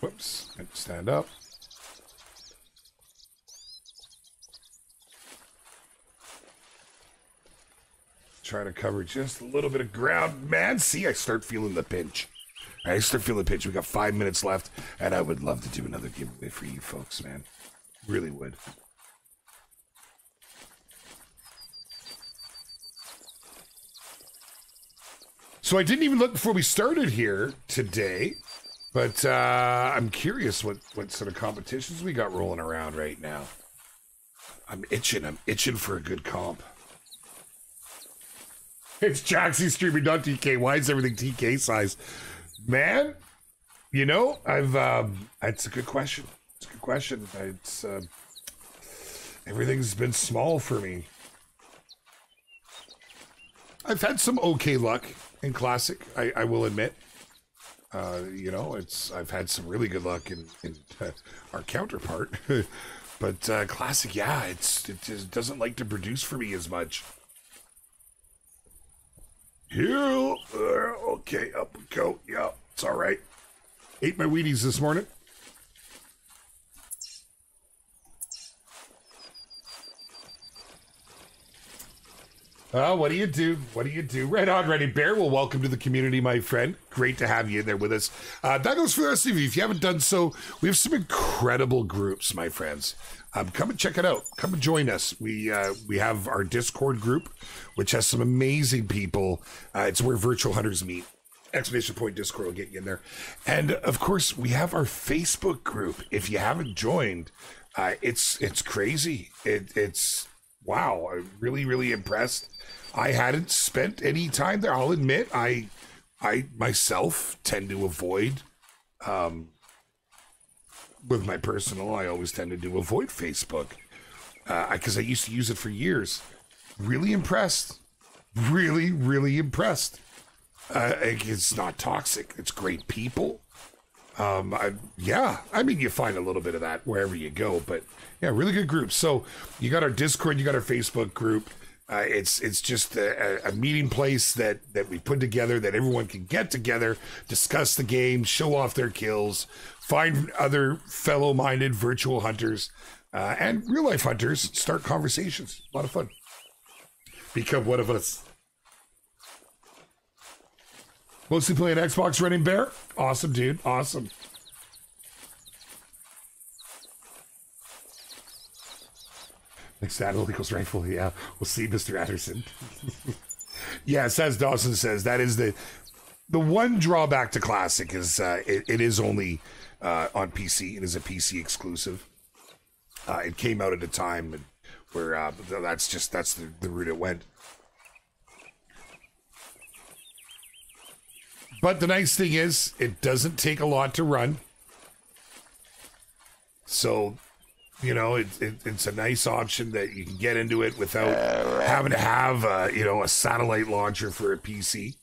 Whoops. Stand up. Try to cover just a little bit of ground. Man, see, I start feeling the pinch. I start feeling the pinch. We got five minutes left, and I would love to do another giveaway for you folks, man. Really would. So I didn't even look before we started here today, but uh, I'm curious what, what sort of competitions we got rolling around right now. I'm itching. I'm itching for a good comp. It's Jaxie streaming TK. Why is everything TK size? Man, you know, I've um it's a good question. It's a good question. It's uh, everything's been small for me. I've had some okay luck in classic, I, I will admit. Uh, you know, it's I've had some really good luck in, in uh, our counterpart, but uh, classic, yeah, it's it just doesn't like to produce for me as much. Here, uh, okay, up we go. Yeah, it's all right. Ate my Wheaties this morning. Oh, what do you do? What do you do? Right on, Ready Bear. Well, welcome to the community, my friend. Great to have you in there with us. Uh, that goes for the rest of you. If you haven't done so, we have some incredible groups, my friends. Um, come and check it out. Come and join us. We uh, we have our Discord group, which has some amazing people. Uh, it's where virtual hunters meet. Exclamation point Discord will get you in there. And of course, we have our Facebook group. If you haven't joined, uh, it's it's crazy. It, it's wow. I'm really really impressed. I hadn't spent any time there. I'll admit, I I myself tend to avoid um, with my personal. I always tended to avoid Facebook because uh, I used to use it for years. Really impressed. Really, really impressed. Uh, it's not toxic. It's great people. Um, I, yeah, I mean, you find a little bit of that wherever you go, but yeah, really good group. So you got our Discord, you got our Facebook group. Uh, it's it's just a, a, meeting place that that we put together that everyone can get together, discuss the game, show off their kills, find other fellow-minded virtual hunters uh, and real life hunters, start conversations. A lot of fun. Become one of us. Mostly playing Xbox running bear. Awesome, dude. Awesome. Next saddle equals rifle. Yeah, we'll see, Mr. Anderson. yeah, as Dawson says that is the the one drawback to classic is uh, it, it is only uh, on PC. It is a PC exclusive. Uh, it came out at a time where uh, that's just that's the, the route it went. But the nice thing is, it doesn't take a lot to run. So you know, it, it, it's a nice option that you can get into it without having to have, uh, you know, a satellite launcher for a PC.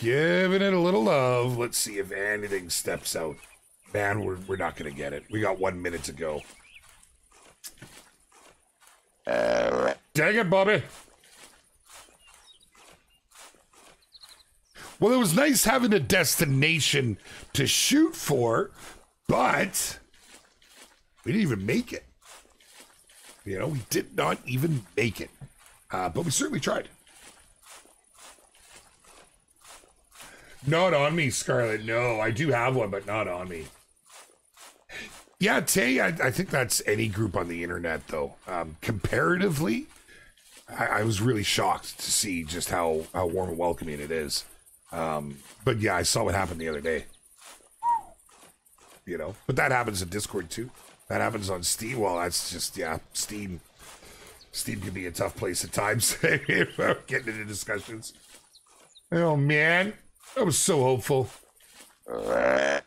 Giving it a little love. Let's see if anything steps out. Man, we're, we're not going to get it. We got one minute to go. Dang it, Bobby. Well, it was nice having a destination to shoot for, but we didn't even make it. You know, we did not even make it. Uh, but we certainly tried. Not on me, Scarlet. No, I do have one, but not on me. Yeah, Tay, I, I think that's any group on the internet, though. Um, comparatively, I, I, was really shocked to see just how, how warm and welcoming it is. Um, but yeah, I saw what happened the other day. You know, but that happens in Discord too. That happens on Steam. Well, that's just yeah, Steam. Steam can be a tough place at times. Getting into discussions. Oh man, I was so hopeful. Yeah.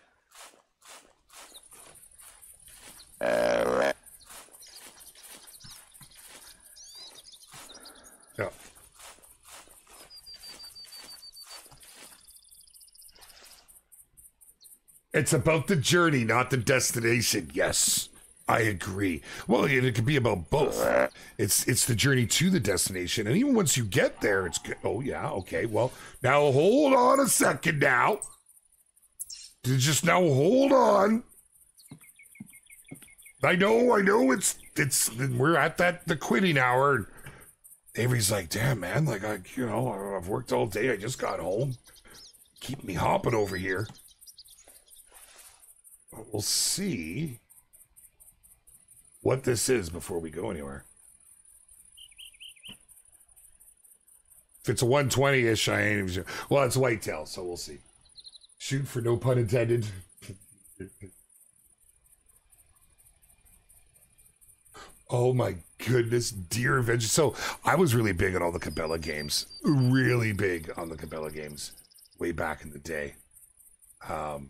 It's about the journey, not the destination. Yes, I agree. Well, it, could be about both. It's it's the journey to the destination, and even once you get there, it's good. Oh yeah, okay. Well, now hold on a second. Now, just now hold on. I know, I know. It's it's we're at that the quitting hour. Avery's like, damn man, like I, you know, I've worked all day. I just got home. Keep me hopping over here. We'll see what this is before we go anywhere. If it's a 120 ish, I ain't even sure. Well, it's whitetail, so we'll see. Shoot for no pun intended. Oh my goodness, Deer Avenger. So I was really big on all the Cabela games. Really big on the Cabela games way back in the day. Um,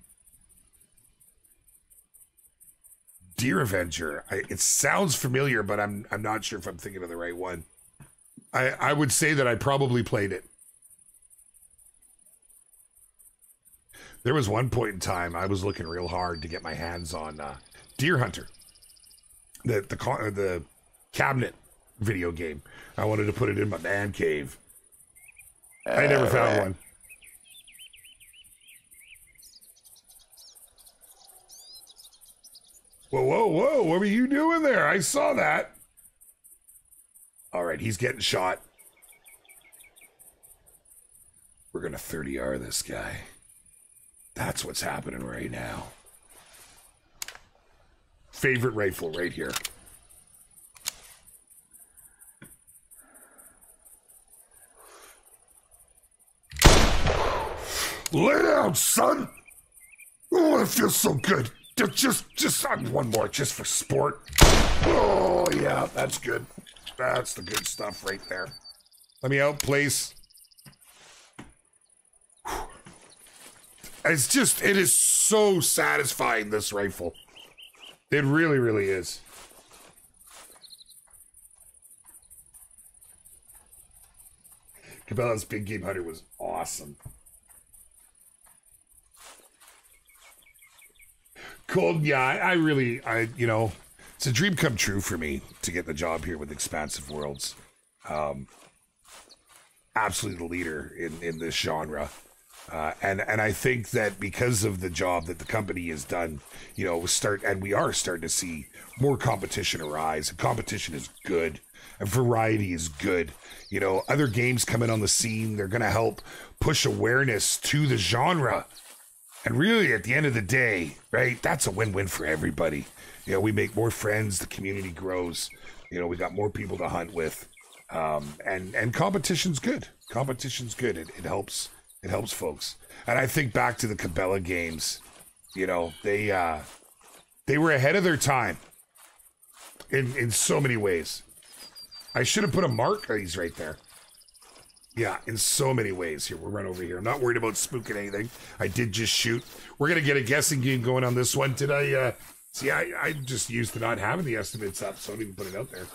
Deer Avenger. I, it sounds familiar, but I'm I'm not sure if I'm thinking of the right one. I I would say that I probably played it. There was one point in time I was looking real hard to get my hands on uh, Deer Hunter, the the the cabinet video game. I wanted to put it in my man cave. I never found one. Whoa, whoa, whoa. What were you doing there? I saw that. All right, he's getting shot. We're going to 30R this guy. That's what's happening right now. Favorite rifle right here. Lay down, son. Oh, it feels so good. Just, just, one more, just for sport. Oh yeah, that's good. That's the good stuff right there. Let me out, please. It's just, it is so satisfying. This rifle, it really, really is. Cabela's Big Game Hunter was awesome. Cool. Yeah, I, really, I you know, it's a dream come true for me to get the job here with Expansive Worlds. Um, absolutely the leader in in this genre. Uh, and and I think that because of the job that the company has done, you know, start and we are starting to see more competition arise. competition is good, and variety is good. You know, other games coming on the scene, they're going to help push awareness to the genre. And really, at the end of the day, right, that's a win win for everybody. You know, we make more friends, the community grows. You know, we got more people to hunt with. Um, and and competition's good. Competition's good. It, it helps. It helps folks. And I think back to the Cabela games. You know, they uh, they were ahead of their time in in so many ways. I should have put a mark. Oh, he's right there. Yeah, in so many ways. Here, we'll run over here. I'm not worried about spooking anything. I did just shoot. We're gonna get a guessing game going on this one. Did I uh see I, I just used to not having the estimates up, so I didn't even put it out there.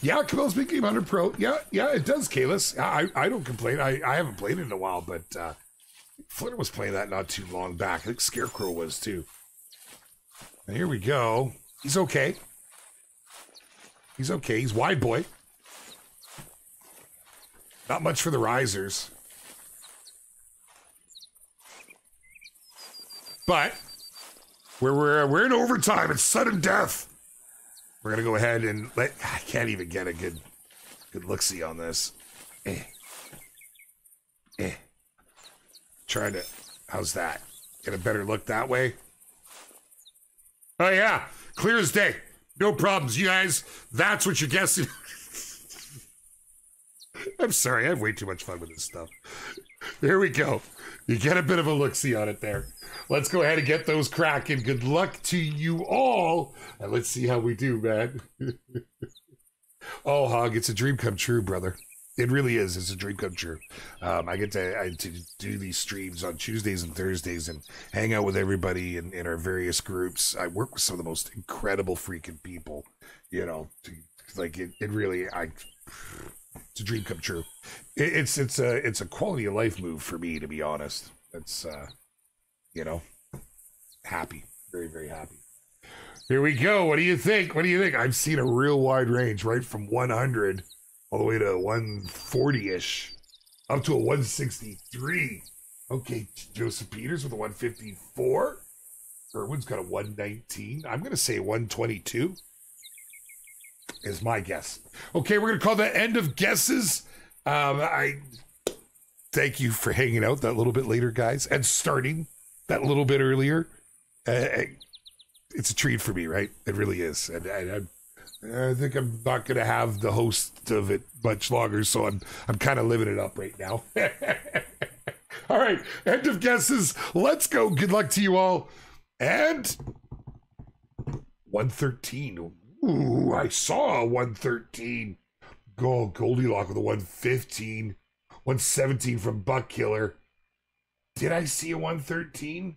Yeah, Cabela's Big Game Hunter Pro. Yeah, yeah, it does, Kalis. I I don't complain. I, I haven't played it in a while, but uh Flitter was playing that not too long back. I think Scarecrow was too. And here we go. He's okay. He's okay. He's wide boy. Not much for the risers. But we're, we're, we're in overtime. It's sudden death. We're going to go ahead and let. I can't even get a good good look see on this. Eh. Eh. Trying to. How's that? Get a better look that way? Oh, yeah. Clear as day. No problems. You guys, that's what you're guessing. I'm sorry, I have way too much fun with this stuff. There we go. You get a bit of a look see on it there. Let's go ahead and get those cracking. Good luck to you all. And let's see how we do, man. oh, Hog, it's a dream come true, brother. It really is. It's a dream come true. Um, I get to, I, to do these streams on Tuesdays and Thursdays and hang out with everybody in, in our various groups. I work with some of the most incredible freaking people, you know, to, like it, it really, I, it's a dream come true. It, it's, it's a, it's a quality of life move for me, to be honest. It's, uh, you know, happy, very, very happy. Here we go. What do you think? What do you think? I've seen a real wide range, right from 100 all the way to 140 ish, up to a 163. Okay, Joseph Peters with a 154. Irwin's got a 119. I'm going to say 122 is my guess. Okay, we're to call that end of guesses. Um, I thank you for hanging out that little bit later, guys, and starting that little bit earlier. Uh, it's a treat for me, right? It really is, and, and I'm I think I'm not to have the host of it much longer, so I'm I'm kind of living it up right now. all right, end of guesses. Let's go. Good luck to you all. And 113. Ooh, I saw a 113. Go Goldilock with a 115. 117 from Buck Killer. Did I see a 113?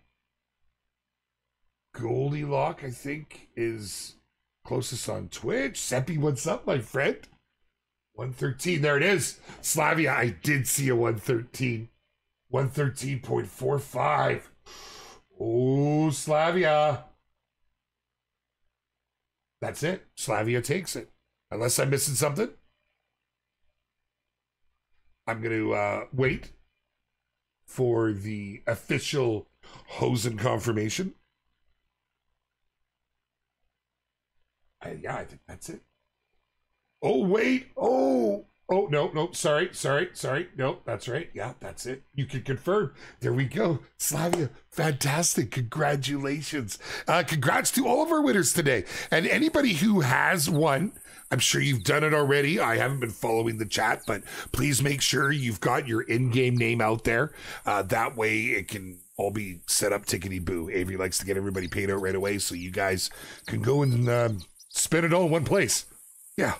Goldilock, I think, is Closest on Twitch. Seppi, what's up, my friend? 113. There it is. Slavia, I did see a 113. 113.45. Oh, Slavia. That's it. Slavia takes it. Unless I'm missing something. I'm going to uh, wait for the official Hosen confirmation. I, yeah, I think that's it. Oh, wait. Oh, oh, no, no. Sorry, sorry, sorry. No, that's right. Yeah, that's it. You can confirm. There we go. Slavia, fantastic. Congratulations. Uh, congrats to all of our winners today. And anybody who has won, I'm sure you've done it already. I haven't been following the chat, but please make sure you've got your in game name out there. Uh, that way it can all be set up tickety boo. Avery likes to get everybody paid out right away so you guys can go and. Um, spend it all in one place. Yeah.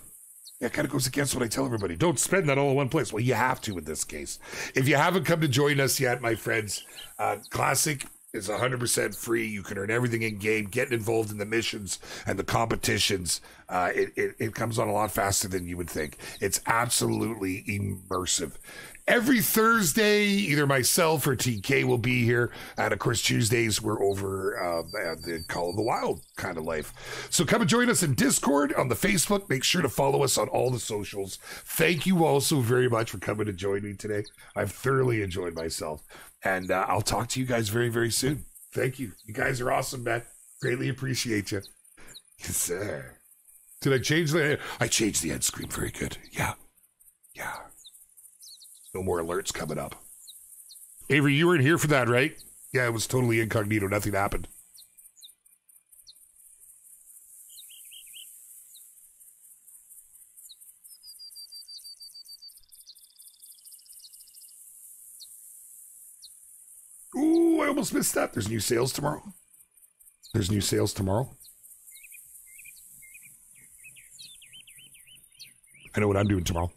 Yeah, it kind of goes against what I tell everybody. Don't spend that all in one place. Well, you have to in this case. If you haven't come to join us yet, my friends, uh, Classic is 100% free. You can earn everything in game, getting involved in the missions and the competitions. Uh, it, it, it comes on a lot faster than you would think. It's absolutely immersive every Thursday, either myself or TK will be here. And of course, Tuesdays, we're over uh, the Call of the Wild kind of life. So come and join us in Discord on the Facebook. Make sure to follow us on all the socials. Thank you all so very much for coming to join me today. I've thoroughly enjoyed myself. And uh, I'll talk to you guys very, very soon. Thank you. You guys are awesome, man. Greatly appreciate you. Yes, sir. Did I change the? I changed the end screen. Very good. Yeah. Yeah. No more alerts coming up. Avery, you weren't here for that, right? Yeah, it was totally incognito. Nothing happened. Ooh, I almost missed that. There's new sales tomorrow. There's new sales tomorrow. I know what I'm doing tomorrow.